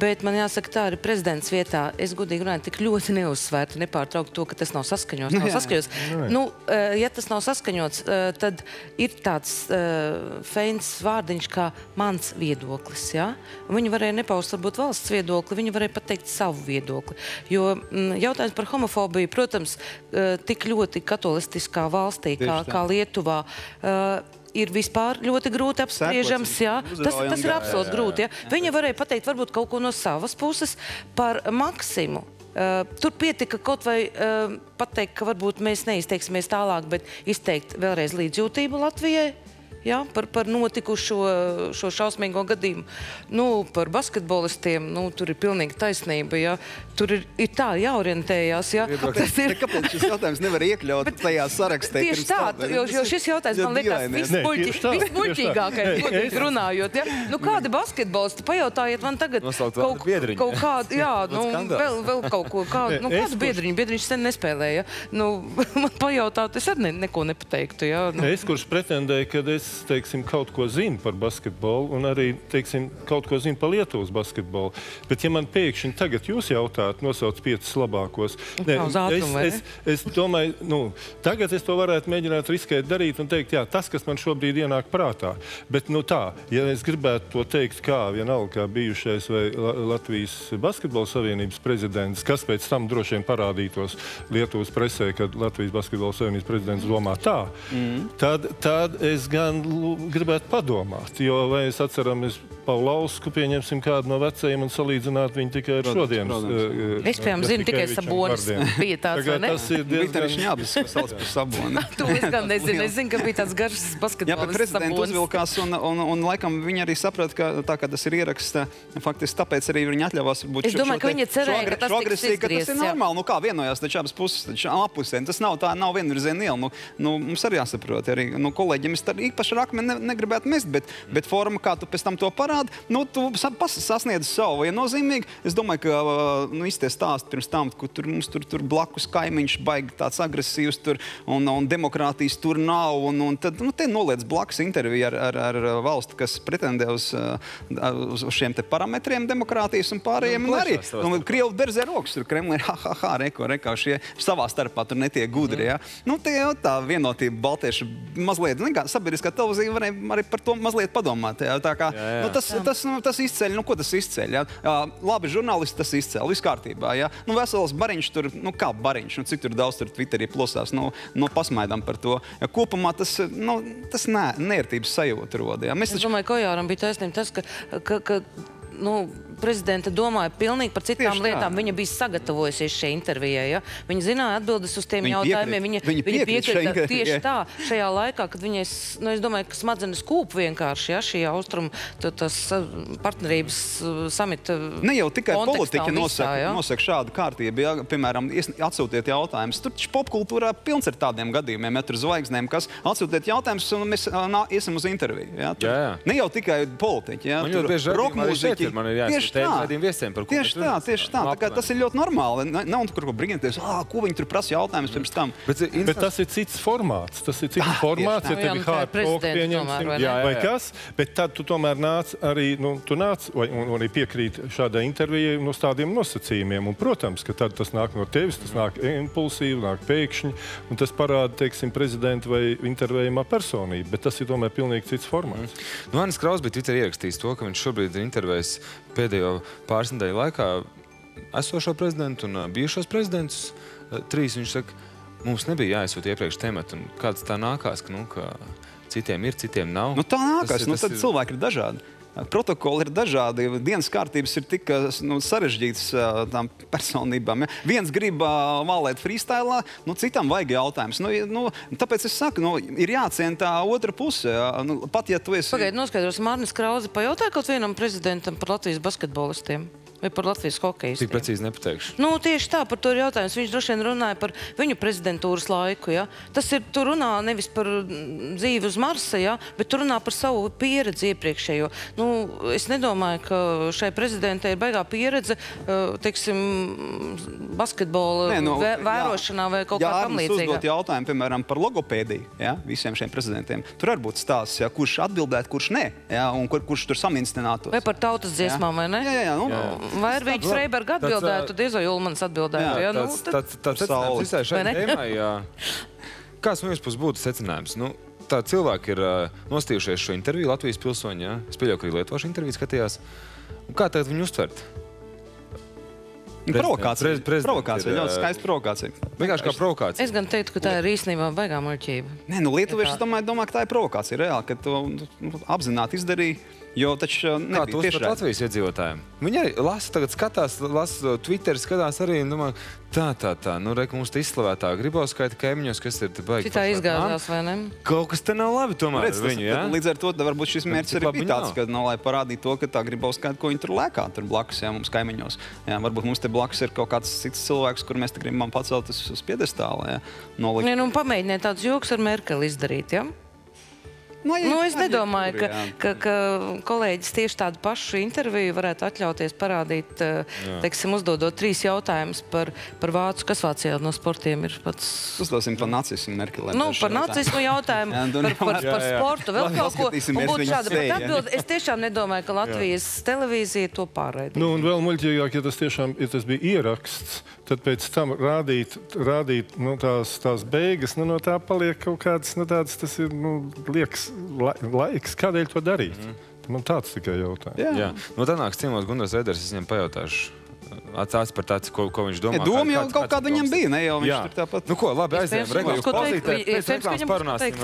Bet man jāsaka, tā arī prezidents vietā. Es godīgi runāju, tik ļoti neuzsvērtu, nepārtraukt to, ka tas nav saskaņots. Nav saskaņots. Nu, eh, ja tas nav saskaņots, eh, tad ir tāds uh, feins vārdiņš kā mans viedoklis. Ja? Viņi varēja nepaust varbūt valsts viedokli, viņi varēja pateikt savu viedokli. Jo m, mm, jautājums par homofobiju, protams, tik ļoti katolistiskā valstī, kā, kā Lietuvā. Uh, ir vispār ļoti grūti apspriežams. Jā. Tas, tas ir absolūti grūti. Jā. Viņa varēja pateikt varbūt kaut ko no savas puses par Maksimu Uh, tur pietika kaut vai uh, pateikt, ka varbūt mēs neizteiksimies tālāk, bet izteikt vēlreiz līdzjūtību Latvijai ja, par, par notikušo šo šausmīgo gadījumu. Nu, par basketbolistiem nu, tur ir pilnīgi taisnība. Ja. Tur ir, ir tā jāorientējās. Ja. Kāpēc, ir... kāpēc šis jautājums nevar iekļaut Bet, tajā sarakstā? Tieši tā, jo, jo šis jautājums man liekas vismuļķīgākais, runājot. Ja. Nu, kādi basketbolisti? Pajautājiet man tagad kaut, kaut kādu, jā, nu, vēl, vēl kaut ko. Kā, nu, kādu biedriņu? Biedriņš sen nespēlēja. Nu, man pajautāt, es arī ne, neko nepateiktu. Ja. Nu. Es, kurš pretendēju, ka es teiksim, kaut ko zinu par basketbolu un arī teiksim, kaut ko zinu par Lietuvas basketbolu. Bet, ja man pēkšņi tagad jūs jautājat, nosauc piecus labākos, ne, ātrum, es, es, es domāju, nu, tagad es to varētu mēģināt riskēt darīt un teikt, jā, tas, kas man šobrīd ienāk prātā. Bet, nu, tā, ja es gribētu to teikt kā vienalga, kā bijušais vai Latvijas Basketbola Savienības prezidents, kas pēc tam droši vien parādītos Lietuvas presē, kad Latvijas Basketbola Savienības prezidents domā tā, mm. tad, tad es gan gribētu padomāt. Jo, vai es atceramies Paulausku, pieņemsim kādu no vecajiem un salīdzināt viņu tikai ar šodienas. Uh, es, piemēram, zinu tikai Sabonis. Bija tāds, vai ne? Tas ir diezgan kas sauc par Saboni. to es gan nezinu. Es zinu, ka bija tāds garš basketbols. Jā, bet prezidenti uzvilkās un, un, un, laikam viņi arī saprata, ka tā kā tas ir ieraksts, faktiski tāpēc arī viņi atļāvās būt Es domāju, ka tas tiks izgriezt. Tas ir normāli, nu kā vienojās taču abas puses, taču apusēm. Tas nav tā, nav vienvirziena iela. Nu, nu, mums arī jāsaprot, arī nu, kolēģiem es īpaši ar akmeni ne, negribētu mest, bet, bet forma, kā tu pēc tam to parādi, nu, tu sasniedz savu viennozīmīgi. Es domāju, ka nu, īstie stāsti pirms tam, kur tur mums tur, tur blakus kaimiņš baigi tāds agresīvs tur, un, un demokrātijas tur nav. Un, un tad nu, te noliec blakus interviju ar, ar, ar valsti, kas pretendē uz, uz, uz šiem parametriem demokrātijas un pārējiem. Nu, un arī nu, Krievu berzē rokas tur Kremlī, ha, ha, ha, reko, reko, šie savā starpā tur netiek gudri. Ja? Nu, tie jau tā vienotība baltieši mazliet, nu, kā sabiedriskā televīzija varēja arī par to mazliet padomāt. Ja? Tā kā, jā, jā. Nu, tas, tas, nu, tas izceļ, nu, ko tas izceļ? Ja? Labi, žurnālisti tas izceļ, viss kārtībā. Ja? Nu, vesels bariņš tur, nu, kā bariņš, nu, cik tur daudz tur Twitterī plosās, nu, nu pasmaidām par to. Ja, kopumā tas, nu, tas nē, nērtības sajūta rodas. Ja? Mēs taču... Es domāju, ka Ojāram bija taisnība tas, ka, ka, ka nu, prezidenta domāja pilnīgi par citām Tieši lietām. Tā. Viņa bija sagatavojusies šai intervijai. Ja? Viņa zināja atbildes uz tiem viņa jautājumiem. Viņa, viņa, viņa piekrita tieši tā, šajā laikā, kad viņai, nu, es domāju, ka smadzenes kūp vienkārši ja? šī austrumu tas partnerības samita. Ne jau tikai politiķi nosaka, ja? nosaka šādu kārtību. Ja? Piemēram, atsūtiet jautājumus. Tur taču popkultūrā pilns ar tādiem gadījumiem, ja tur zvaigznēm, kas atsūtiet jautājumus un mēs nā, iesim uz interviju. Ja? Tur, jā, jā. Ne jau tikai politiķi. Ja? Man tur roka mūziķi ir. Man ir jāsaka, tādiem viesiem, par ko tieši tā, tieši tā. tā tas ir ļoti normāli. Nav tur ko brīnīties, ah, ko viņi tur prasa jautājumus pirms tam. Bet, bet tas ir cits formāts. Tas ir cits ah, formāts, ja tev ir hard talk pieņemsim, vai, kas. Bet tad tu tomēr nāc arī, nu, tu nāc vai, un, un arī piekrīt šādai intervijai no tādiem nosacījumiem. Un, protams, ka tad tas nāk no tevis, tas nāk impulsīvi, nāk pēkšņi, un tas parāda, teiksim, prezidenta vai intervējumā personību. Bet tas ir tomēr pilnīgi cits formāts. Mm. Nu, Anis Kraus bija Twitter ierakstījis to, ka viņš šobrīd ir intervējis pēdējo pāris nedēļu laikā esošo prezidentu un bijušos prezidentus. Trīs viņš saka, mums nebija jāizsūta iepriekš tematu. Kāds tā nākās, ka, nu, ka citiem ir, citiem nav? Nu, tā nākās, tas, nu, tad ir... cilvēki ir dažādi. Protokoli ir dažādi. Dienas kārtības ir tik nu, sarežģītas tām personībām. Ja? Viens grib uh, valēt freestyle, nu, citam vajag jautājums. Nu, nu, tāpēc es saku, nu, ir jāciena tā otra puse. Ja? Nu, pat ja tu esi. Pagaidiet, noskaidros, Mārnis Krause pajautāja kaut vienam prezidentam par Latvijas basketbolistiem. Vai par Latvijas hokeju? Tik precīzi nepateikšu. Nu, tieši tā, par to ir jautājums. Viņš droši vien runāja par viņu prezidentūras laiku. Ja? Tas ir, tu runā nevis par dzīvi uz Marsa, ja? bet tu runā par savu pieredzi iepriekšējo. Nu, es nedomāju, ka šai prezidentei ir baigā pieredze, teiksim, basketbola Nē, nu, vē, vērošanā jā, vai kaut jā, kā tam līdzīga. uzdot jautājumu, piemēram, par logopēdiju, ja? visiem šiem prezidentiem. Tur var būt stāsts, ja? kurš atbildētu, kurš nē, ja? un kur, kurš tur saminstinātos. Vai par tautas dziesmām, ja? vai ne? Jā, jā, jā, nu, jā. Vai ar viņu Freiberga atbildētu, diez vai Ulmans atbildētu? Jā, jā, nu, tāds secinājums visai šai tēmai. Kāds no jums puses būtu secinājums? Nu, tā cilvēki ir nostījušies šo interviju, Latvijas pilsoņi, ja? es pieļauju, ka arī Lietuvāšu interviju skatījās. Un kā tagad viņu uztvert? Provokācija. Prez- Provokācija. Ļoti skaista provokācija. Vienkārši kā provokācija. Es gan teiktu, ka tā ir īstenībā baigā muļķība. Nē, nu, Lietuvieši, es domāju, domā, ka tā ir provokācija reāli, ka to nu, apzināti izdarīja. Jo taču Kā nebija tu uzskati tiešraidē. Latvijas iedzīvotājiem? Viņi arī lasa, tagad skatās, lasa Twitter, skatās arī, un domā, tā, tā, tā, nu, re, mums te izslavētā gribauskaita kaimiņos, kas ir te baigi. Foršā. izgāzās, vai ne? Kaut kas te nav labi tomēr Redz, ar viņu, jā? tas, līdz ar to varbūt šis mērķis arī bija tāds, nav? ka, nu, lai parādītu to, ka tā gribauskaita, ko viņi tur lēkā, tur blakus, jā, mums kaimiņos. Jā, varbūt mums te blakus ir kaut kāds cits cilvēks, kur mēs te gribam pacelt uz, piedestāla. Jā, nolikt. Ja, nu, pamēģiniet tādus joks ar Merkeli izdarīt. Ja? Nu, jā, Nu, es jā, nedomāju, ka, jā. ka, ka kolēģis tieši tādu pašu interviju varētu atļauties parādīt, eh, teiksim, uzdodot trīs jautājumus par, par vācu, kas Vācijā no sportiem ir pats. Uzdosim par nacismu Merkelē. Nu, par nacismu jautājumu, Jā, tu par, par, par Jā, jā. sportu, vēl kaut ko. Un būtu šāda jā. atbilde. Es tiešām nedomāju, ka Latvijas televīzija to pārraidīja. Nu, un vēl muļķīgāk, ja tas tiešām ja tas bija ieraksts, tad pēc tam rādīt, rādīt nu, tās, tās beigas, nu, no tā paliek kaut kāds, nu, tāds, tas ir, nu, liekas, la, laiks, kādēļ to darīt. Mm. Man tāds tikai jautājums. Jā. Jā, nu tā nāks ciemos Gunārs Eders, es viņam pajautāšu. Atsācis par tādu, ko, ko viņš domā. Ja, doma jau kaut kāda ir viņam bija, ne jau viņš Jā. tur tāpat. Nu, ko, labi, aizējām. Pauzītē. teikt. Pēc reklāmas parunāsim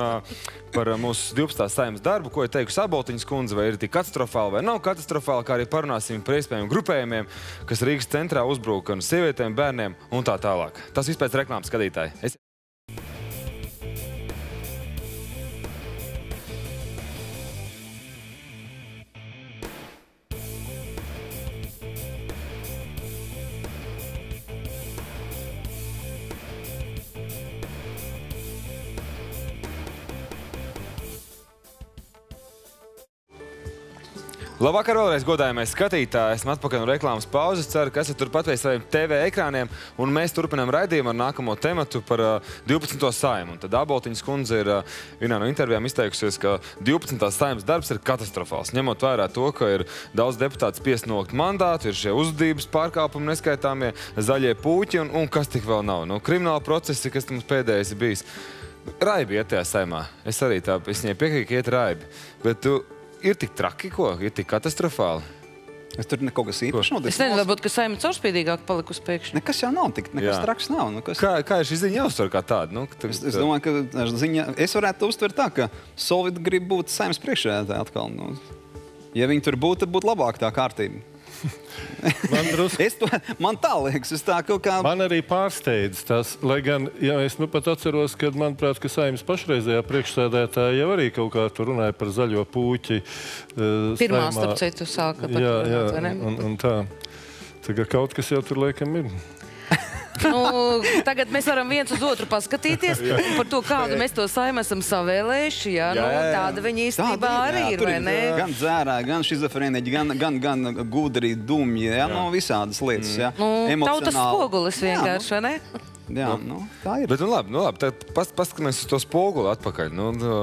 par mūsu 12. saimnes darbu, ko ir teikusi Aboltiņas kundze, vai ir tik katastrofāli vai nav katastrofāli, kā arī parunāsim par iespējamiem grupējumiem, kas Rīgas centrā uzbruka gan sievietēm, bērniem un tā tālāk. Tas viss pēc reklāmas skatītāji. Es... Labvakar, vēlreiz godājamais skatītāji. Esmu atpakaļ no reklāmas pauzes. Ceru, ka esat turpat pie saviem TV ekrāniem. Un mēs turpinām raidījumu ar nākamo tematu par uh, 12. saimu. Un tad Aboltiņas kundze ir uh, vienā no intervijām izteikusies, ka 12. saimas darbs ir katastrofāls. Ņemot vērā to, ka ir daudz deputātu spiest nokt mandātu, ir šie uzvedības pārkāpumi neskaitāmie, zaļie puķi un, un kas tik vēl nav. Nu, krimināla procesi, kas mums pēdējais ir bijis. Raibi iet tajā saimā. Es arī tā, es viņai piekrītu, ka iet raibi. Bet tu, ir tik traki, ko? Ir tik katastrofāli. Es tur kaut kas īpašs Es noticis. nezinu, varbūt, ka saima caurspīdīgāk palikusi pēkšņi. Nekas jau nav, tik, nekas Jā. traks nav. Nu, kas... Kā, kā ir šī ziņa jāuztver kā tāda? Nu, ka Es, es domāju, ka ziņa, es varētu uztvert tā, ka Solvit grib būt saimnes priekšsēdētāji atkal. Nu, ja viņi tur būtu, tad būtu labāk tā kārtība. Man, to, man tā liekas, es tā kaut kā. man arī pārsteidz tas, lai gan ja es nu pat atceros, ka, manuprāt, ka saimnes pašreizējā priekšsēdētāja jau arī kaut kā tur runāja par zaļo puķi. eh, Pirmā, starp citu, sāka par Jā, to jā, vai ne? un, un tā. Tagad kaut kas jau tur laikam ir. Nu, tagad mēs varam viens uz otru paskatīties par to, kādu mēs to saimu esam savēlējuši. Jā, Jā, nu, jā, jā. tāda viņa īstenībā arī jā, ir. vai ne? Gan dzērāji, gan šizofrēniķi, gan, gan, gan gudri, dumji, jā, no visādas lietas. Jā, Nu, tautas Emocionāli. spogulis vienkārši, vai ne? Jā, nu, tā ir. Bet, nu, labi, nu, labi tad pas, paskatāmies uz to spoguli atpakaļ. Nu, nu,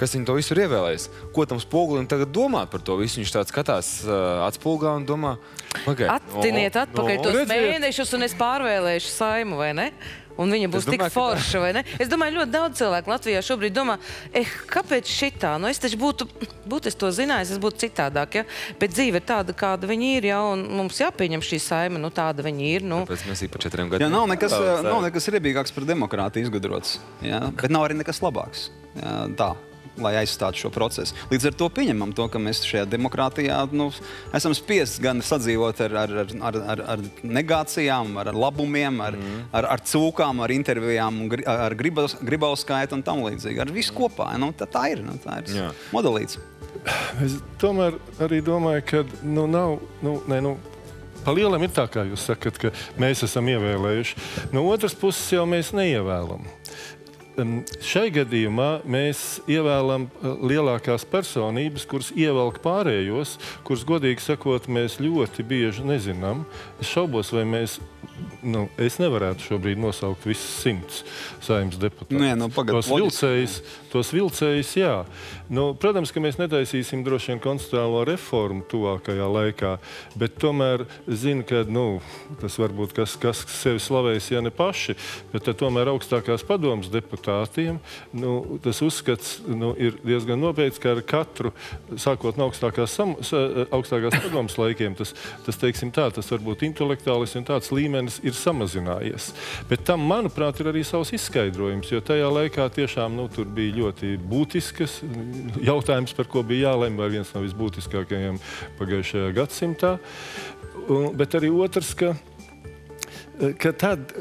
kas viņam to visu ir ievēlējis? Ko tam spogulim tagad domāt par to visu? Viņš tāds skatās uh, atspulgā un domā, pagaid, Attiniet atpakaļ tos redziet. mēnešus, un es pārvēlēšu saimu, vai ne? Un viņa būs tik domāju, ka- forša, vai ne? Es domāju, ļoti daudz cilvēku Latvijā šobrīd domā, eh, kāpēc šitā? Nu, es taču būtu, būtu es to zinājis, es būtu citādāk, ja? Bet dzīve ir tāda, kāda viņa ir, ja? Un mums jāpieņem šī saima, nu tāda viņa ir. Nu. Tāpēc mēs īpaši četriem Jā, gadiem. nav nekas, nav nekas riebīgāks par demokrātiju izgudrots. Jā, bet nav arī nekas labāks. Jā, tā, lai aizstātu šo procesu. Līdz ar to pieņemam to, ka mēs šajā demokrātijā nu, esam spiest gan sadzīvot ar, ar, ar, ar, ar, ar negācijām, ar labumiem, ar, mm. ar, ar cūkām, ar intervijām, ar gribaus- gribauskaitu un tam līdzīgi. Ar visu kopā. Nu, tā, tā ir. Nu, tā ir Jā. modelīts. Es tomēr arī domāju, ka nu, nav. Nu, ne, nu, Pa lielam ir tā, kā jūs sakat, ka mēs esam ievēlējuši. No otras puses, jau mēs neievēlam. Šai gadījumā mēs ievēlam uh, lielākās personības, kuras ievelk pārējos, kurus, godīgi sakot, mēs ļoti bieži nezinām. Es šaubos, vai mēs nu, es nevarētu šobrīd nosaukt visus simtus saimnes deputātus. Nu, jā, nu, pagad, tos vilcējus, tos vilcējus, jā. Nu, protams, ka mēs netaisīsim droši vien konstitucionālo reformu tuvākajā laikā, bet tomēr zinu, ka nu, tas varbūt kas, kas sevi slavēs, ja ne paši, bet tomēr augstākās padomas deputātiem nu, tas uzskats nu, ir diezgan nopietns, ka ar katru, sākot no augstākās, sam, augstākās padomas laikiem, tas, tas, teiksim tā, tas varbūt intelektuālis un tāds līmenis ir samazinājies. Bet tam, manuprāt, ir arī savs izskaidrojums, jo tajā laikā tiešām nu, tur bija ļoti būtiskas jautājums, par ko bija jālemj, vai viens no visbūtiskākajiem pagājušajā gadsimtā. Un, bet arī otrs, ka ka tad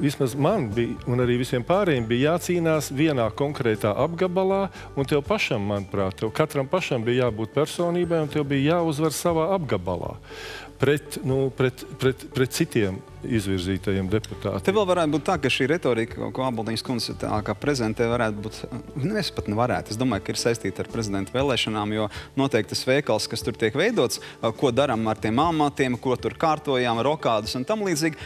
vismaz man bija, un arī visiem pārējiem bija jācīnās vienā konkrētā apgabalā, un tev pašam, manuprāt, tev katram pašam bija jābūt personībai, un tev bija jāuzvar savā apgabalā pret, nu, pret, pret, pret citiem izvirzītajiem deputātiem. Te vēl varētu būt tā, ka šī retorika, ko Abaldīņas kundze prezentē, varētu būt, nu, es pat nevarētu. Es domāju, ka ir saistīta ar prezidenta vēlēšanām, jo noteikti tas veikals, kas tur tiek veidots, ko darām ar tiem amatiem, ko tur kārtojām, rokādus un tam līdzīgi,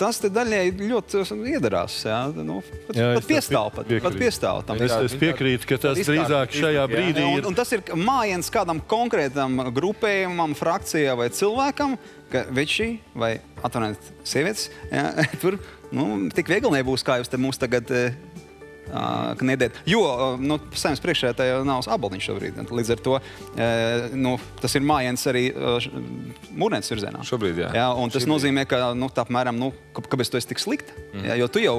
tas te daļai ļoti iedarās. Jā, nu, pat, jā, pat piestāv, pat, pat piestāv tam. Es, es piekrītu, ka tas drīzāk šajā brīdī ir. Un, un tas ir mājiens kādam konkrētam grupējumam, frakcijai vai cilvēkam, ka veči vai atvainojiet, sievietes, jā, tur nu, tik viegli nebūs, kā jūs te mūs tagad kniediet. Jo nu, saimnes priekšsēdētāja nav aboliņš šobrīd. Līdz ar to nu, tas ir mājiens arī mūrnētas virzienā. Šobrīd, jā. jā un tas Šobrīd. nozīmē, ka, nu, tā, apmēram, nu, kāpēc tu esi tik slikta? Mm. Jā, jo tu jau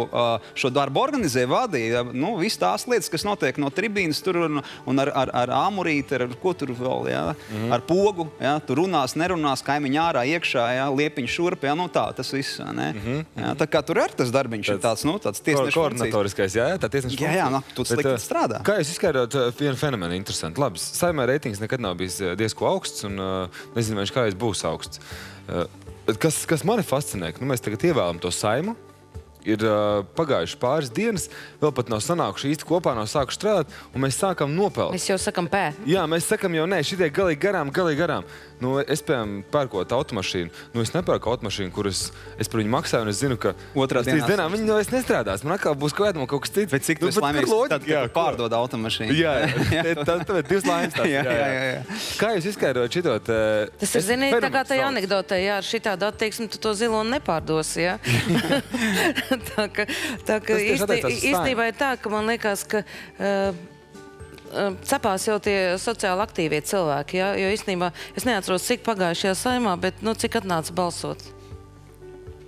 šo darbu organizē, vadīji nu, visas tās lietas, kas notiek no tribīnas tur un, un ar, ar, ar āmurīti, ar ko tur vēl, jā, mm. ar pogu. Jā, tu runās, nerunās, kaimiņā ārā, iekšā, jā, liepiņš šurp, jā, nu tā, tas viss. Mm -hmm. jā, tā kā tur ir tas darbiņš, tāds, ir tāds, nu, tāds tiesnešu koordinatoriskais, jā, tā tiesnešu jā, jā, nu, tu slikti Bet, strādā. Kā jūs izskaidrot vienu fenomenu interesantu? Labi, saimē reitings nekad nav bijis diezko augsts un nezinu, vai viņš kādreiz būs augsts. Kas, kas mani fascinē, ka nu, mēs tagad ievēlam to saimu, ir uh, pagājuši pāris dienas, vēl pat nav sanākuši īsti kopā, nav sākuši strādāt, un mēs sākam nopelt. Mēs jau sakam pē. Jā, mēs sakam jau nē, šitie galīgi garām, galīgi garām. Nu, es, piemēram, pērkot automašīnu, nu, es nepērku automašīnu, kuras es par viņu maksāju, un es zinu, ka otrās dienās dienā viņi vairs nestrādās. Man atkal būs kaut, kaut kas cits. Bet cik nu, laimīgs tad, jā, pārdod automašīnu? Jā, jā. tad, tad divas laimes tās. jā, jā, jā, jā. Kā jūs izskaidrojat šitot? Tas ir, ziniet, tā kā tajā anekdotē, jā, ar šitādu attieksmi tu to zilonu nepārdosi, jā. tā ka, tā ka īsti, īstenībā ir tā, ka man liekas, ka uh, cepās jau tie sociāli aktīvie cilvēki. Ja? Jo īstenībā es neatceros, cik pagājušajā saimā, bet nu, cik atnāca balsot.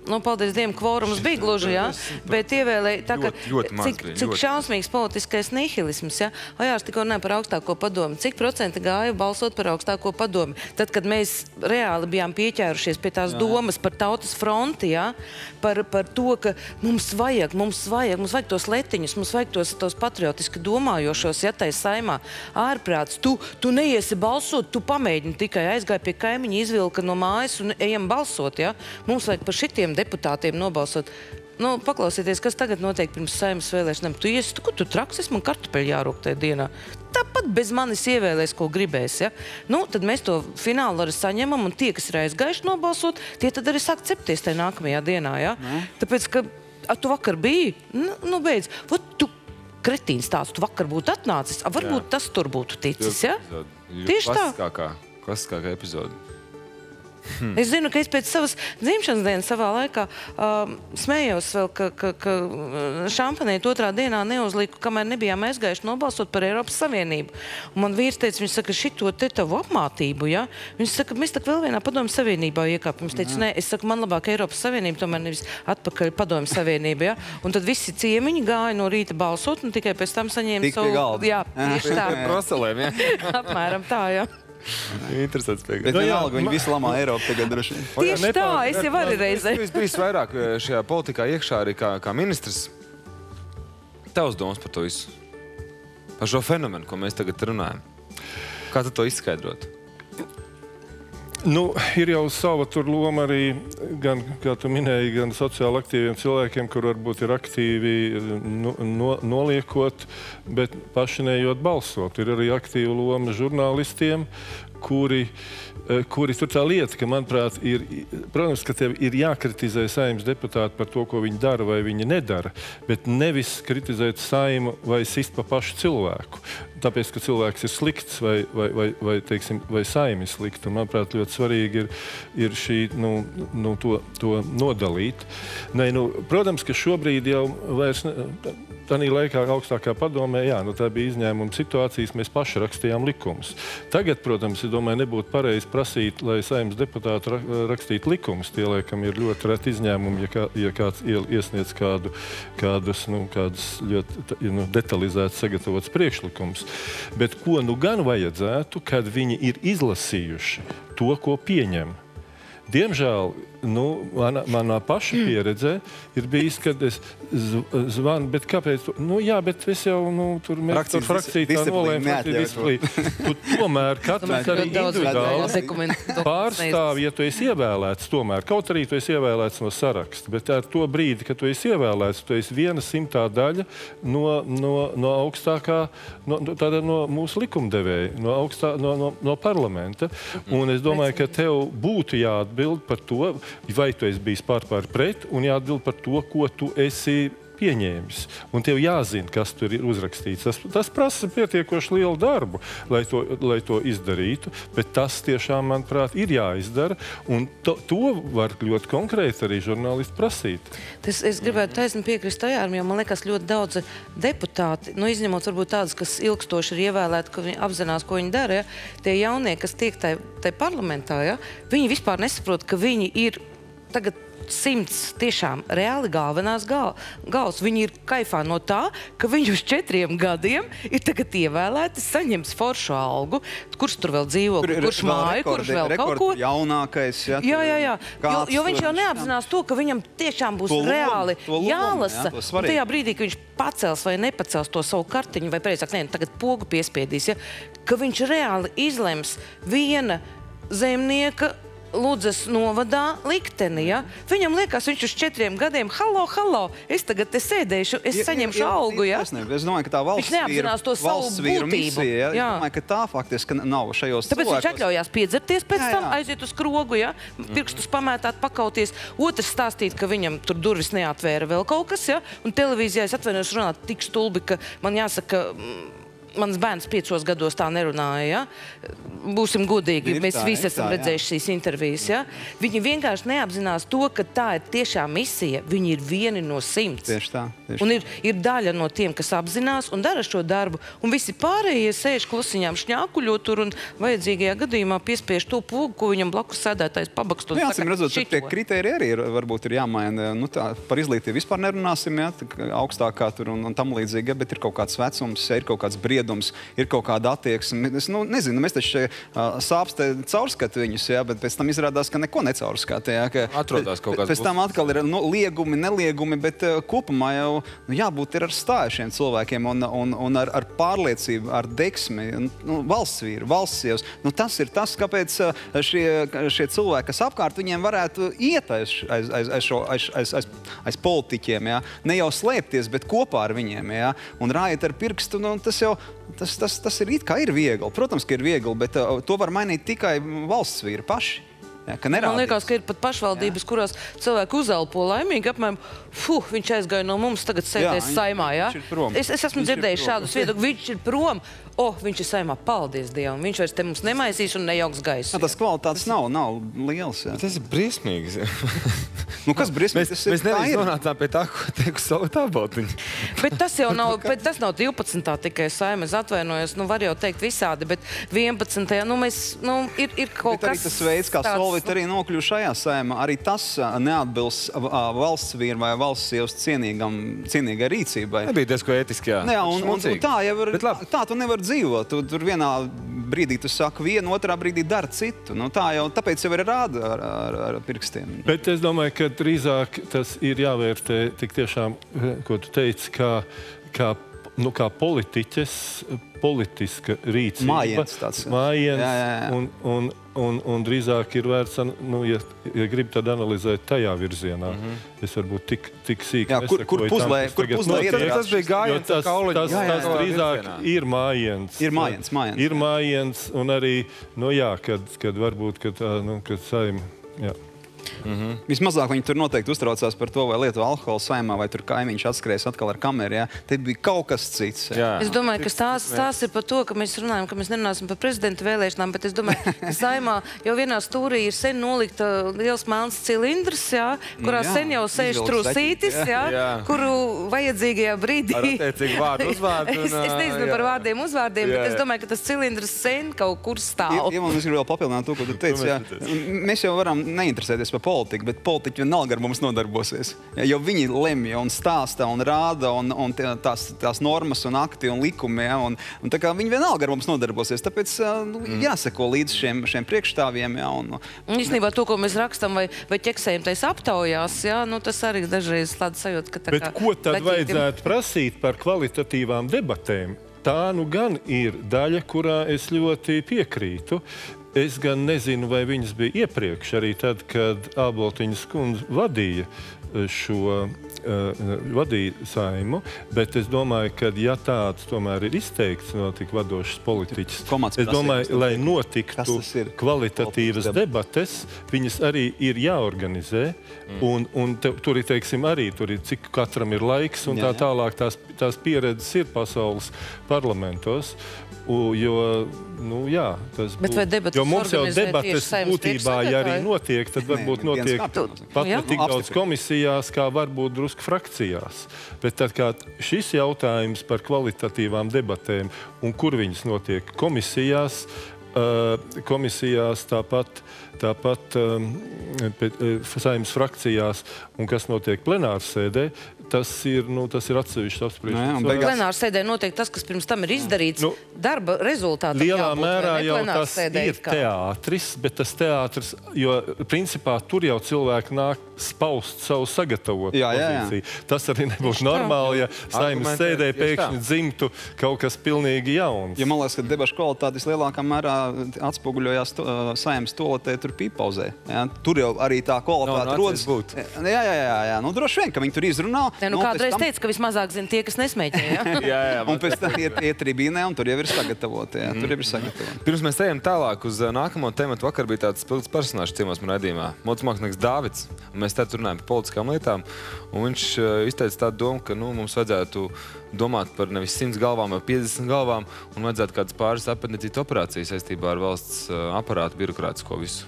Nu, paldies Dievam, kvorums bija gluži, jā, bet ievēlēja tā, ļoti cik, cik šausmīgs politiskais nihilisms, jā. Ajārs tikko runāja par augstāko padomi. Cik procenti gāja balsot par augstāko padomi? Tad, kad mēs reāli bijām pieķērušies pie tās jā. domas par tautas fronti, jā, par, par to, ka mums vajag, mums vajag, mums vajag tos letiņus, mums vajag tos, tos patriotiski domājošos, ja tai saimā ārprāts. Tu, tu neiesi balsot, tu pamēģini tikai aizgāja pie kaimiņa, izvilka no mājas un ejam balsot, jā. Mums vajag par šitiem visiem deputātiem nobalsot. Nu, paklausieties, kas tagad notiek pirms saimnes vēlēšanām. Tu iesi, tu, tu traks, es man kartupeļu jārūk tajā dienā. Tāpat bez manis ievēlēs, ko gribēs. Ja? Nu, tad mēs to finālu arī saņemam, un tie, kas ir aizgājuši nobalsot, tie tad arī sāk cepties tajā nākamajā dienā. Ja? Ne. Tāpēc, ka a, tu vakar biji, nu, nu beidz. Vat, tu kretīns tāds, tu vakar būtu atnācis, a, varbūt Jā. tas tur būtu ticis. Ja? Tieši tā. Klasiskākā epizode. Hmm. Es zinu, ka es pēc savas dzimšanas dienas savā laikā uh, smējos vēl, ka, ka, ka šampanēt otrā dienā neuzliku, kamēr nebijām aizgājuši nobalsot par Eiropas Savienību. Un man vīrs teica, viņš saka, šito te tavu apmātību, ja? Viņš saka, mēs tak vēl vienā padomu savienībā iekāpjam. Es teicu, nē, es saku, man labāk Eiropas Savienība, tomēr nevis atpakaļ padomu savienība, ja? Un tad visi ciemiņi gāja no rīta balsot un tikai pēc tam saņēma savu... Jā, tieši tā. Proselēm, ja? Apmēram tā, jā. Interesants pieejams. Bet vienalga, viņi visu lamā Eiropu tagad droši vien. Tieši tā, es jau arī reizē. Jūs bijis vairāk eh, šajā politikā iekšā arī kā, kā ministrs. Tavs domas par to visu? Par šo fenomenu, ko mēs tagad runājam. Kā tu to izskaidrot? Nu, ir jau sava loma arī, gan, kā tu minēji, gan sociāli aktīviem cilvēkiem, kur varbūt ir aktīvi no, no, noliekot, bet paši neejot balsot. Ir arī aktīva loma žurnālistiem, kuri, uh, kuri tur tā lieta, ka, manuprāt, ir, protams, ka tev ir jākritizē saimnes deputāti par to, ko viņi dara vai viņi nedara, bet nevis kritizēt saimu vai sist pa pašu cilvēku tāpēc, ka cilvēks ir slikts vai, vai, vai, vai, teiksim, vai saimi slikta. Un, manuprāt, ļoti svarīgi ir, ir šī, nu, nu, to, to nodalīt. Nē, nu, protams, ka šobrīd jau vairs. Tanī laikā augstākā padomē, jā, nu, tā bija izņēmuma situācijas, mēs paši rakstījām likumus. Tagad, protams, es domāju, nebūtu pareizi prasīt, lai saimnes deputāti rakstītu likumus. Tie, laikam, ir ļoti reti izņēmumi, ja, kā, ja kāds iesniedz kādu, kādus, nu, kādus ļoti nu, detalizētus sagatavotus priekšlikumus. Bet ko nu gan vajadzētu, kad viņi ir izlasījuši to, ko pieņem? Diemžēl nu, manā, manā paša pieredzē ir bijis, kad es zvanu, bet kāpēc? Nu, jā, bet es jau nu, tur mēs tur frakciju tā nolēmu. Tomēr katrs arī individuāli pārstāv, ja tu esi ievēlēts tomēr. Kaut arī tu esi ievēlēts no saraksta, bet ar to brīdi, kad tu esi ievēlēts, tu esi viena simtā daļa no, no, no augstākā, no, no mūsu likumdevēja, no, augstā, no, no, no parlamenta. Un es domāju, ka tev būtu jāatbild par to, vai tu esi bijis pār pār pret, un jāatbild par to, ko tu esi pieņēmis. Un tev jāzina, kas tur ir uzrakstīts. Tas, tas prasa pietiekoši lielu darbu, lai to, lai to izdarītu, bet tas tiešām, manuprāt, ir jāizdara. Un to, to var ļoti konkrēti arī žurnālisti prasīt. Tas, es gribētu taisni piekrist tajām, jo man liekas, ļoti daudz deputāti, nu, izņemot varbūt tādus, kas ilgstoši ir ievēlēti, ka viņi apzinās, ko viņi dara, ja, tie jaunie, kas tiek tajā parlamentā, ja, viņi vispār nesaprot, ka viņi ir tagad simts tiešām reāli galvenās gal, gals. Viņi ir kaifā no tā, ka viņi uz četriem gadiem ir tagad ievēlēti, saņems foršu algu, kurš tur vēl dzīvo, tur kurš māja, kurš vēl kaut ko. Jaunākais, ja, jā, jā, jā. Jo, jo viņš jau neapzinās to, ka viņam tiešām būs to reāli lomu, jālasa. Jā, un tajā brīdī, kad viņš pacels vai nepacels to savu kartiņu, vai precīzāk, ne, tagad pogu piespiedīs, ja, ka viņš reāli izlems viena zemnieka Lūdzes novadā likteni. Ja? Viņam liekas, viņš uz četriem gadiem, halo, halo, es tagad te sēdēšu, es ja, saņemšu ja, algu. Ja? Es, ne, es domāju, ka tā valsts neapzinās to savu būtību. Misija, ja? Jā. Es domāju, ka tā faktiski nav šajos Tāpēc cilvēkos. viņš atļaujās piedzerties pēc jā, jā. tam, aiziet uz krogu, ja? pirkstus pamētāt, pakauties. Otrs stāstīt, ka viņam tur durvis neatvēra vēl kaut kas, ja? un televīzijā es atvainojos runāt tik stulbi, ka man jāsaka, mans bērns piecos gados tā nerunāja. Ja? Būsim godīgi, ir mēs tā, visi esam tā, redzējuši šīs intervijas. Ja? Viņi vienkārši neapzinās to, ka tā ir tiešām misija. Viņi ir vieni no simts. Tieši tā. Tieši un ir, ir daļa no tiem, kas apzinās un dara šo darbu. Un visi pārējie sēž klusiņām šņākuļot tur un vajadzīgajā gadījumā piespiež to pogu, ko viņam blakus sēdētājs pabakstot. Nu, Jāsim redzot, ka tie kriteriji arī ir, varbūt ir jāmaina. Nu, tā, par izglītību vispār nerunāsim, ja? augstākā tur un, un tam līdzīgi, bet ir kaut kāds vecums, ir kaut kāds briedums ir kaut kāda attieksme. Es nu, nezinu, mēs taču sāpstē caurskatām viņus, jā, bet pēc tam izrādās, ka neko necaurskatām. Atrodas kaut kāds. Pēc tam atkal ir nu, liegumi, neliegumi, bet kopumā jau nu, jābūt ar stājušiem cilvēkiem un, un, un ar, ar pārliecību, ar deksmi. Nu, valsts vīri, valsts sievas. Nu, tas ir tas, kāpēc šie, šie cilvēki, kas apkārt viņiem varētu iet aiz, aiz, aiz, aiz, šo, aiz, aiz, aiz, aiz politiķiem. Jā. Ne jau slēpties, bet kopā ar viņiem. Jā. Un rājot ar pirkstu, nu, tas jau Tas, tas, tas ir it kā ir viegli. Protams, ka ir viegli, bet uh, to var mainīt tikai valsts vīri paši. Ja, Man liekas, ka ir pat pašvaldības, jā. kurās cilvēki uzelpo laimīgi, apmēram, fuh, viņš aizgāja no mums, tagad sēdēs jā, saimā. Ja? Es, es esmu viņš dzirdējis šādus viedokļus, viņš ir prom oh, viņš ir saimā, paldies Dievam. Viņš vairs te mums nemaisīs un nejauks gaisu. Jā, tas kvalitātes nav, nav liels. Jā. Tas ir briesmīgs. nu, kas briesmīgs? Mēs, mēs nevis nonācām pie tā, ko teiku savu tābotiņu. bet tas jau nav, bet tas nav 12. tikai saima. Es atvainojos, nu var jau teikt visādi, bet 11. nu mēs, nu ir, ir kaut bet kas. Tas veids, kā tāds... Solvit arī nokļuva šajā saimā, arī tas neatbilst valsts vīru vai valsts sievas cienīgam, cienīgai rīcībai. Nebija diezko ētiski, jā. jā un, un, un tā jau ir, tā tu nevar dzīvo. Tu, tur vienā brīdī tu saki vienu, otrā brīdī dari citu. Nu, tā jau tāpēc jau ir rāda ar, ar, ar pirkstiem. Bet es domāju, ka drīzāk tas ir jāvērtē tik tiešām, ko tu teici, kā, kā nu, kā politiķes, politiska rīcība. Mājiens tāds. Mājiens, Jā, jā, jā. Un, un, un, un drīzāk ir vērts, nu, ja, ja grib tad analizēt tajā virzienā. Mm -hmm. Es varbūt tik, tik sīki Jā, kur- kur tam, puzlē- kas kur tagad puzlē notiek. iedarās? Tas bija Jo gājiens tas, kauliņu. tas, Jā, jā, tas drīzāk virzienā. ir mājiens. Ir mājiens, mājiens. Ir mājiens, un arī, nu jā, kad, kad varbūt, kad, nu, kad saim, jā. Vismazāk viņi tur noteikti uztraucās par to, vai lieto alkoholu saimā, vai tur kaimiņš atskries atkal ar kameru. Ja? Te bija kaut kas cits. Ja? Jā. Es domāju, ka tās, tās ir par to, ka mēs runājam, ka mēs nerunāsim par prezidenta vēlēšanām, bet es domāju, ka saimā jau vienā stūrī ir sen nolikta liels melns cilindrs, jā, kurā Nu jā, sen jau sēž trusītis, jā, jā. kuru vajadzīgajā brīdī. Ar attiecīgu vārdu uzvārdu. un, Es, es nezinu jā. par vārdiem, uzvārdiem, Jā, bet es jā. domāju, ka tas cilindrs sen kaut kur Ja, stāv. ja man es gribu vēl papildināt to, ko tu teici. Jā. Mēs jau varam neinteresēties par politiku, bet politiķi vienalga ar mums nodarbosies. Jo viņi lemj un stāsta un rāda un, un tās, tās normas un akti un likumi. Jā, un, un tā kā viņi vienalga ar mums nodarbosies. Tāpēc nu, jāseko līdz šiem, šiem priekšstāviem. Jā, un, Un Īstenībā to, ko mēs rakstām vai, vai ķeksējam tais aptaujās, jā, nu, tas arī dažreiz tāda sajūta, ka tā Bet kā ko tad zaķītim- vajadzētu prasīt par kvalitatīvām debatēm? Tā nu gan ir daļa, kurā es ļoti piekrītu. Es gan nezinu, vai viņas bija iepriekš, arī tad, kad Āboltiņas kundze vadīja eh, šo uh, vadīja saimu, bet es domāju, ka ja tāds tomēr ir izteikts no tik vadošas politiķis, Komats es domāju, prasības, lai notiktu ir? kvalitatīvas debates, viņas arī ir jāorganizē. Mm. Un, un te, tur ir teiksim, arī tur ir, cik katram ir laiks, un Jā, tā jā. tālāk tās, tās pieredzes ir pasaules parlamentos. U, jo, nu, jā, tas Bet būtu- vai debates jo mums jau organizē tieši debates Saeimas būtībā, ja arī notiek, tad varbūt Nē, notiek pat ne tik daudz komisijās, kā varbūt drusku frakcijās. Bet tad, kā šis jautājums par kvalitatīvām debatēm un kur viņas notiek komisijās, uh, komisijās tāpat. Tāpat um, saimnes frakcijās un kas notiek plenārsēdē, tas ir, nu, tas ir atsevišķs Nu un apspriešams. beigās- Plenāra sēdē notiek tas, kas pirms tam ir izdarīts. Nu, darba rezultātam Lielā jābūt, mērā jau tas sēdē ir kā. teātris, bet tas teātris, jo principā tur jau cilvēki nāk spaust savu sagatavotu Jā, jā, jā. pozīciju. Tas arī nebūtu normāli, ja Argumentēt sēdē pēkšņi dzimtu kaut kas pilnīgi jauns. Ja man liekas, ka debašu kvalitāte vislielākā mērā atspoguļojās to, uh, saimnes toaletē, tur pīpauzē. Ja? Tur jau arī tā kvalitāte Nav rodas. Jā, jā, jā, jā. Nu, droši vien, ka viņi tur izrunā. Nē, nu, pēc kādreiz tam- teica, ka vismazāk zina tie, kas nesmēķē. Ja? Jā, jā, Un pēc tam iet, iet tribīnē, un tur jau ir sagatavoti. Jā, tur jau ir sagatavoti. Pirms mēs ejam tālāk uz ā, nākamo tēmu, vakar bija tāds spilgts personāžs ciemos manā raidījumā. Mūsu mākslinieks Dāvids. un Mēs tad runājam par politiskām lietām. un Viņš ā, izteica tādu domu, ka nu, mums vajadzētu domāt par nevis 100 galvām vai 50 galvām, un vajadzētu kādas pāris apendicītu operācijas saistībā ar valsts ā, aparātu birokrātisko visu.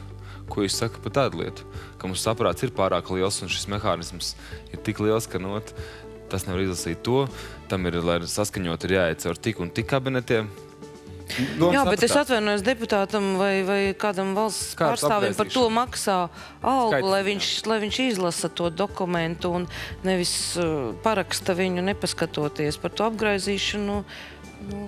Ko jūs sakat par tādu lietu? Ka mums aparāts ir pārāk liels un šis mehānisms ir tik liels, ka nu, ot, tas nevar izlasīt to. Tam ir, lai saskaņot, ir jāiet caur tik un tik kabinetiem. Domas Jā, bet es apskats. atvainojos deputātam vai, vai kādam valsts Kārtas pārstāvim par to maksā algu, Skaidrs, lai jā. viņš, lai viņš izlasa to dokumentu un nevis uh, paraksta viņu nepaskatoties par to apgraizīšanu. Nu,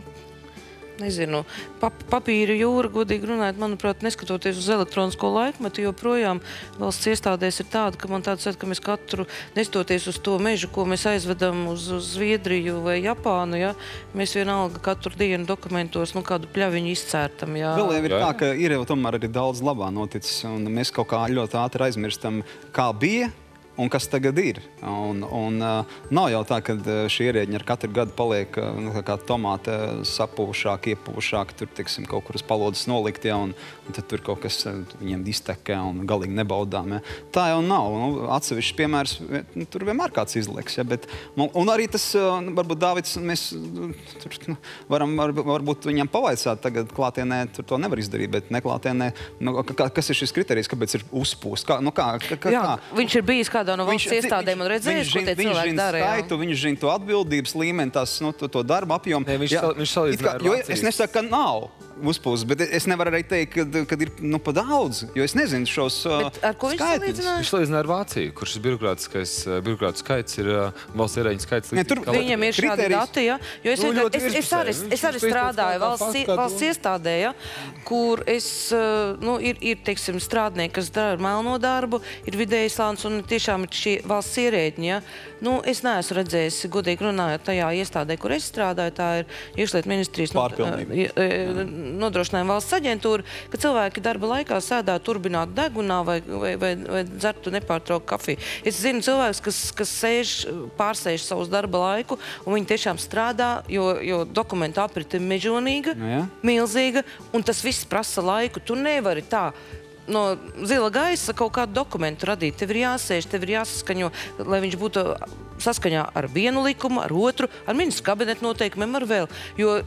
Nezinu, pap, papīra jūra, godīgi runājot, manuprāt, neskatoties uz elektronisko laikmetu, joprojām valsts iestādēs ir tāda, ka man tāds ir, ka mēs katru, nestoties uz to mežu, ko mēs aizvedam uz, uz Zviedriju vai Japānu, ja, mēs vienalga katru dienu dokumentos nu, kādu pļaviņu izcērtam. Jā. Vēl jau ir Jā. tā, ka ir jau tomēr arī daudz labā noticis, un mēs kaut kā ļoti ātri aizmirstam, kā bija. Un kas tagad ir? Un, un, uh, nav jau tā, ka uh, šie ierēģi ar katru gadu paliek uh, nu, uh, sapūšāki, iepūšāki, tur tiksim, kaut kur uz palodzes nolikt, ja, un, un tad tur kaut kas viņiem distekē un galīgi nebaudām. Ja. Tā jau nav. Nu, atsevišķs piemērs, nu, tur vienmēr kāds izlieks. Ja, bet, man- un arī tas, nu, varbūt Dāvids, mēs uh, tur, nu, varam var, varbūt viņam pavaicāt, tagad klātienē tur to nevar izdarīt, bet neklātienē, nu, kā, kas ir šis kriterijs, kāpēc ir uzpūsts? Kā, nu, kā, kā, kā, Jā, viņš ir bijis kādā no valsts iestādēm un redzējis, ko tie viņš cilvēki zina dara. skaitu, viņš zina to atbildības līmeni, tās, nu, to, to darba apjomu. Nē, viņš Jā, viņš salīdzināja ar jo Vācijas. Es nesaku, ka nav. Uzpūst. Bet es nevaru arī teikt, ka, ir nu, pa daudz, jo es nezinu šos Bet ar ko viņš skaitļus. salīdzināja? Viņš salīdzina ar Vāciju, kur šis birokrātiskais uh, birokrātu skaits ir uh, valsts ierēģiņu skaits. Ne, tur Viņam ir šādi dati, ja? jo es, Nu, vienkār- es, es, arī, Viņš es arī strādāju valsts, valsts iestādē, ja? kur es, nu, ir, ir teiksim, strādnieki, kas dara melno darbu, ir vidējais slānis un tiešām ir šie valsts ierēģiņi. Ja? Nu, es neesmu redzējis, godīgi runājot, tajā iestādē, kur es strādāju, tā ir iekšlietu ministrijas not- Pārpilnība. eh, nodrošinājuma valsts aģentūra, ka cilvēki darba laikā sēdā turbinātu degunā vai, vai, vai, vai dzertu nepārtrauktu kafiju. Es zinu cilvēkus, kas, kas sēž, pārsēž savus darba laiku, un viņi tiešām strādā, jo, jo dokumentu aprite ir mežonīga, Nu jā. milzīga, un tas viss prasa laiku. Tu nevari tā. No zila gaisa kaut kādu dokumentu radīt. Tev ir jāsēž, tev ir jāsaskaņo, lai viņš būtu saskaņā ar vienu likumu, ar otru, ar ministru kabinetu noteikumiem, ar vēl. Jo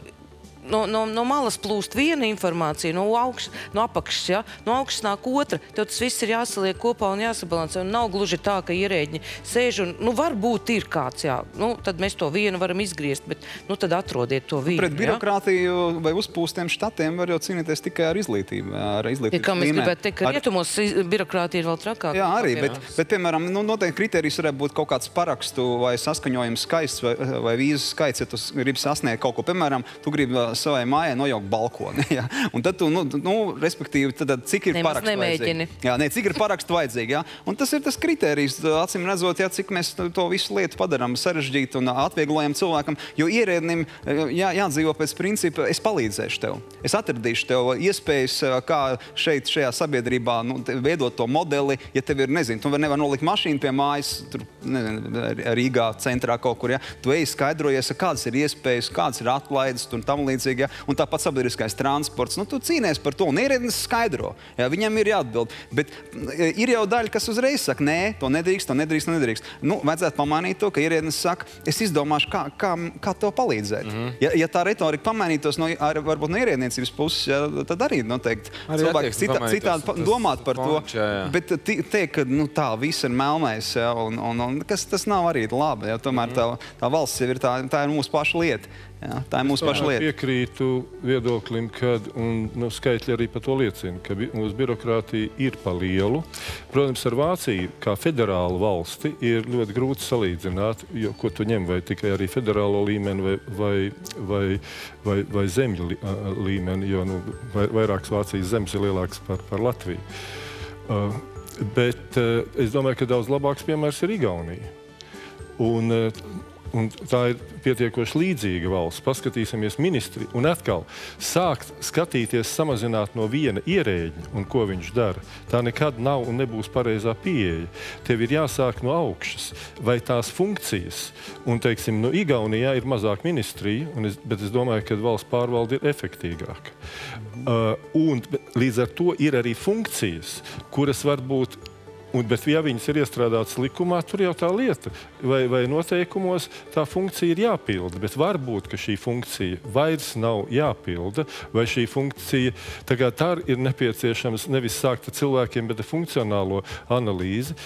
no, no, no malas plūst viena informācija, no, augš, no apakšas, ja? no augšas nāk otra. Tev tas viss ir jāsaliek kopā un jāsabalansē. Un nav gluži tā, ka ierēģi sēž un, nu, varbūt ir kāds, jā, nu, tad mēs to vienu varam izgriezt, bet, nu, tad atrodiet to vienu. Pret ja? birokrātiju vai uzpūstiem štatiem var jau cīnīties tikai ar izglītību. Ar Ja, izglītības kā mēs gribētu teikt, ka Ar- rietumos birokrātija ir vēl trakāka. Jā, arī, bet, bet piemēram, nu, noteikti kriterijs varētu būt kaut kāds parakstu vai saskaņojums skaists vai, vai vīzu skaits, ja tu gribi sasniegt kaut ko. Piemēram, tu gribi savai mājai nojaukt balkoni. Ja? Un tad, tu, nu, nu, respektīvi, tad, tad cik ir parakstu nemēģini. vajadzīgi? Jā, ne, cik ir parakstu vajadzīgi. Ja? Un tas ir tas kriterijs, acīm redzot, ja, cik mēs to- visu lietu padarām sarežģītu un atvieglojam cilvēkam. Jo ierēdnim jā, jādzīvo pēc principa, es palīdzēšu tev. Es atradīšu tev iespējas, kā šeit, šajā sabiedrībā nu, veidot to modeli. Ja tev ir, nezinu, tu nevar nolikt mašīnu pie mājas, tur nezinu, Rīgā centrā kaut kur. Ja? Tu ej skaidrojies, kādas ir iespējas, kādas ir atlaides un tam līdzīgi. Ja? Un tāpat sabiedriskais transports. Nu, tu cīnies par to, un ierēdnis skaidro. Ja? Viņam ir jāatbild. Bet e, ir jau daļa, kas uzreiz saka, nē, to nedrīkst, to nedrīkst, to nedrīkst. Nu, vajadzētu pamanīt to, ka ierēdnis saka, es izdomāšu, kā, kā, kā tev palīdzēt. Mm -hmm. ja, ja tā retorika pamainītos no, ar, varbūt no ierēdniecības puses, ja, tad arī noteikti Arī cilvēki citā, citādi tas domāt par to. fonds, jā. Bet teikt, ka nu, tā viss ir melnais, ja, un, un, un kas, tas nav arī labi. Ja, tomēr tā, tā valsts ir, tā, tā ir mūsu paša lieta. Ja, tā ir mūsu paša lieta. Piekrītu viedoklim, ka nu, skaitļi arī par to liecina, ka bi mūsu birokrātija ir pa lielu. Protams, ar Vāciju kā federālu valsti ir ļoti grūti salīdzināt, jo ko tu ņem vai tikai arī federālo līmeni vai, vai, vai, vai, vai ā, līmeni, jo nu, vai, vairākas Vācijas zemes ir lielākas par, par Latviju. Uh, bet uh, es domāju, ka daudz labāks piemērs ir Igaunija. Un, eh, un tā ir pietiekoši līdzīga valsts. Paskatīsimies, ministri, un atkal sākt skatīties, samazināt no viena ierēģa un ko viņš dara. Tā nekad nav un nebūs pareizā pieeja. Tev ir jāsāk no augšas, vai tās funkcijas, un, teiksim, nu, Igaunijā ir mazāk ministrija, un es, bet es domāju, ka valsts pārvalde ir efektīgāka. Uh, un, līdz ar to ir arī funkcijas, kuras var būt Un, bet, ja viņas ir iestrādātas likumā, tur jau tā lieta, vai, vai noteikumos tā funkcija ir jāpilda. Bet varbūt šī funkcija vairs nav jāpilda, vai šī funkcija tagad tā ir nepieciešams nevis sākt ar cilvēkiem, bet ar funkcionālo analīzi.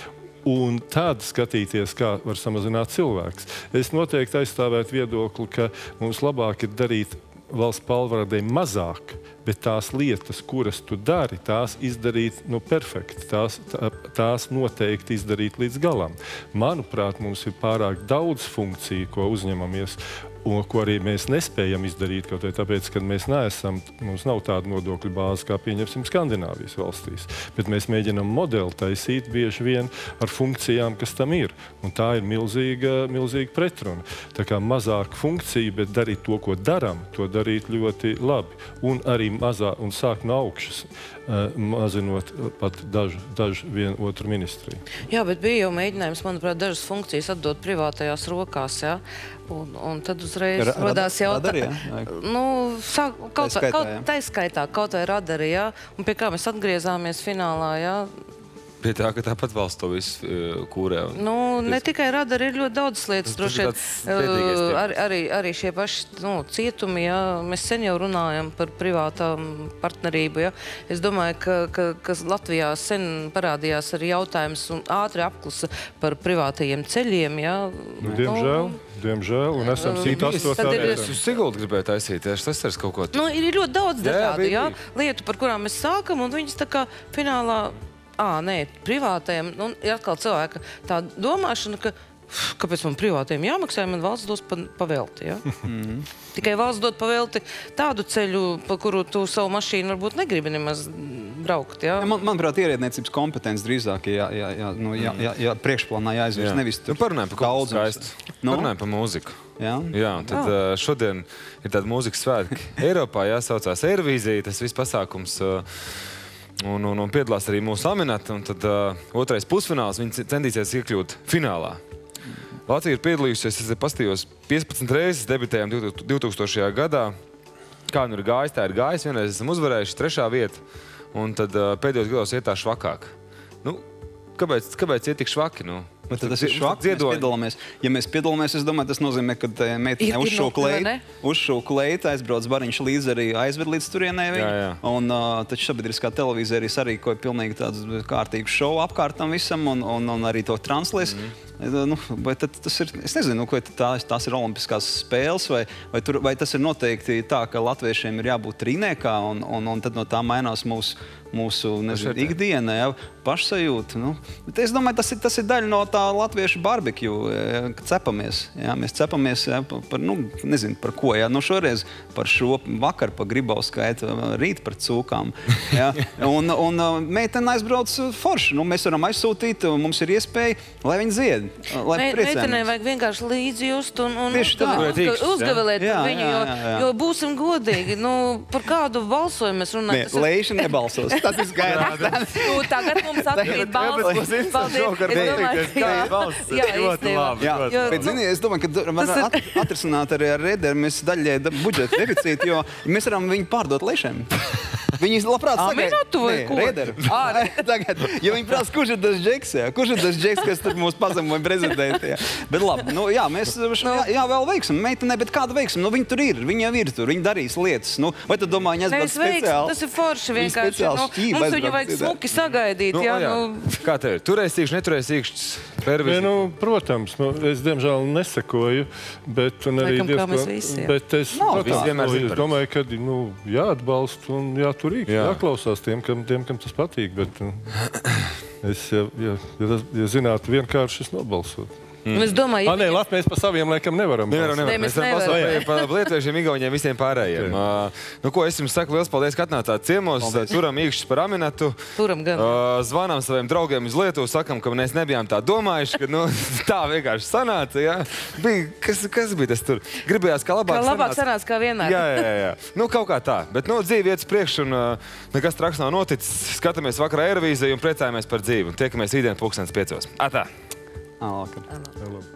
Un tad skatīties, kā var samazināt cilvēks. Es noteikti aizstāvētu viedokli, ka mums labāk ir darīt valsts pārvaldē mazāk, bet tās lietas, kuras tu dari, tās izdarīt nu, perfekti. Tās, tā, tās noteikti izdarīt līdz galam. Manuprāt, mums ir pārāk daudz funkciju, ko uzņemamies. Un, ko arī mēs nespējam izdarīt, kaut arī tāpēc, ka mēs neesam, mums nav tāda nodokļu bāze, kā pieņemsim Skandināvijas valstīs. Bet mēs mēģinām modeli taisīt bieži vien ar funkcijām, kas tam ir. Un tā ir milzīga, milzīga pretruna. Tā kā mazāk funkciju, bet darīt to, ko darām, to darīt ļoti labi. Un arī mazā un sākt no augšas, mazinot pat dažu, dažu vienu otru ministriju. Jā, bet bija jau mēģinājums, manuprāt, dažas funkcijas atdot privātajās rokās. Ja? Un, un tad uzreiz Ra- radās jautājums, nu, sāk, kaut, Tā tā, skaitā, kaut, tā skaitā, kaut vai radarī, ja? un pie kā mēs atgriezāmies finālā. Ja? Pie tā, ka tāpat valsts to visu uh, kūrē. un- Nu, ne tikai radari, ir ļoti daudz lietas. Tas droši vien. Uh. Ar, arī, arī šie paši nu, cietumi, ja mēs sen jau runājam par privātām partnerību. Ja. Es domāju, ka, ka, ka Latvijā sen parādījās arī jautājums un ātri apklusa par privātajiem ceļiem. Ja. Nu, diemžēl. diemžēl, un esam 108. Tad ir vietā. uz Siguldu gribēju taisīt, ja tas ir kaut ko Nu, ir ir ļoti daudz Jā, jā, dažādu jā, bija. lietu, par kurām mēs sākam, un viņas tā kā finālā, ah, nē, privātajiem, nu, ir atkal cilvēka tā domāšana, ka "Uf, kāpēc man privātiem jāmaksā, ja man valsts dos pa, pavelti. Ja? Mhm. Tikai valsts dod pavelti tādu ceļu, pa kuru tu savu mašīnu varbūt negribi nemaz braukt. Ja? Ja, man, manuprāt, ierēdniecības kompetence drīzāk jā, jā, jā, nu, jā, jā, jā, priekšplānā jāizvirz. Jā. Nevis Nu, parunājam par kaut skaistu. Nu? Parunājam par mūziku. Jā. Jā, un tad uh, šodien ir tāda mūzikas svētki Eiropā, jāsaucās Eirovīzija, tas viss pasākums. uh, Un, un, un piedalās arī mūsu aminēta. Tad uh, otrais pusfināls viņi centīsies iekļūt finālā. Latvija ir piedalījusies, es paskatījos 15 reizes, debitējām 2000. gadā. Kā nu ir gājis, tā ir gājis. Vienreiz esam uzvarējuši trešā vieta, un tad uh, pēdējos gados iet tā švakāk. Nu, kāpēc, kāpēc iet tik švaki? Nu? Bet tad tas ir mēs Ziedoņi. piedalāmies. Ja mēs piedalāmies, es domāju, tas nozīmē, ka Ir- meitene uzšūka leitu, aizbrauc bariņš līdzi arī aizved līdz turienei. viņu. Jā, jā. Un uh, taču sabiedriskā televīzija arī sarīkoja pilnīgi tādu kārtīgu šovu apkārt tam visam un, un, un arī to translēs. Mm. -hmm. Nu, vai tad tas ir, es nezinu, nu, vai tā, tās ir olimpiskās spēles, vai, vai, tur, vai tas ir noteikti tā, ka latviešiem ir jābūt trīniekā, un, un, un tad no tā mainās mūsu, mūsu nezinu, ikdiena, ja, pašsajūta. Nu. Bet Es domāju, tas ir, tas ir daļa no tā latviešu barbekju, ja, kad cepamies. Ja, mēs cepamies ja, par, nu, nezinu, par ko. Ja. Nu, šoreiz par šo vakar par gribau skaitu, rīt par cūkām. Ja. Un, un meitene aizbrauc forši. Nu, mēs varam aizsūtīt, mums ir iespēja, lai viņi zied. Lai Me-. Meitenei vajag vienkārši līdzi just un, un uzgavilēt- par viņu, jo, jā, jā, jā. jo būsim godīgi. Nu, par kādu balsojumu mēs runājam? Tas ir- Leiša nebalsos. Tas ir skaidrs. Nu, tagad mums atkrīt balss. Tāpēc mums interesē šovakar Es domāju, beigties, ka- kāda balss. Jā, īstenībā. labi. Jā, Jo, bet, zini, es domāju, ka var atrisināt arī ar rēderiem. Mēs daļai da- budžeta deficītu, jo mēs varam viņu pārdot lešiem. Viņi labprāt Aminotu vai ko? Rēderi. Tagad, jo viņi prasa, kurš ir tas džeks, jā? kurš ir tas džeks, kas tur mūs pazemoja prezidentē. Bet labi, nu, jā, mēs, jā, jā, vēl veiksim. Meitenē, bet kāda veiksim? Nu, viņi tur ir, viņi jau ir tur, viņi darīs lietas. Nu, vai tu domā, viņi aizbrauc speciāli? tas ir forši vienkārši. Nu, mums viņu vajag smuki sagaidīt. Nu, jā, jā. nu, Kā tev ir? Turēs īkšķi, neturēs īkšķi. Nē, Pervizija. nu, protams, nu, es diemžēl nesekoju, bet un arī Laikam, kā diezko- mēs visi, jā. Bet es, Nav protams, nu, es domāju, ka nu, jāatbalsta un jāturīgi, Jā. jā. jāklausās tiem kam, tiem, kam tas patīk. Bet, nu, es, ja, ja, ja, tas- ja zinātu, vienkārši es nobalsotu. Nu, es domāju, Ah, nē, labi, mēs pa saviem laikam nevaram. Nevaram, balsot. nevaram. Nē, Mēs varam nevaram. pastāstīt par lietuviešiem, igauniem, visiem pārējiem. Uh, nu, ko es jums saku, liels paldies, ka atnācāt ciemos. Paldies. Turam īkšķis par aminatu. Turam gan. Uh, zvanām saviem draugiem uz Lietuvu, sakam, ka mēs nebijām tā domājuši, ka nu, tā vienkārši sanāca. Ja? Bija, kas, kas bija tas tur? Gribējās, kā labāk Kā labāk sanāca. sanāca kā vienmēr. Jā, jā, jā. Nu, kaut kā tā. Bet nu, dzīve iet uz priekšu, un uh, nekas traks nav noticis. Skatāmies vakarā Eirovīziju un priecājamies par dzīvi. Un Tiekamies rītdien, pulkstenes piecos. Atā! Ā, vakar. Jā, labi.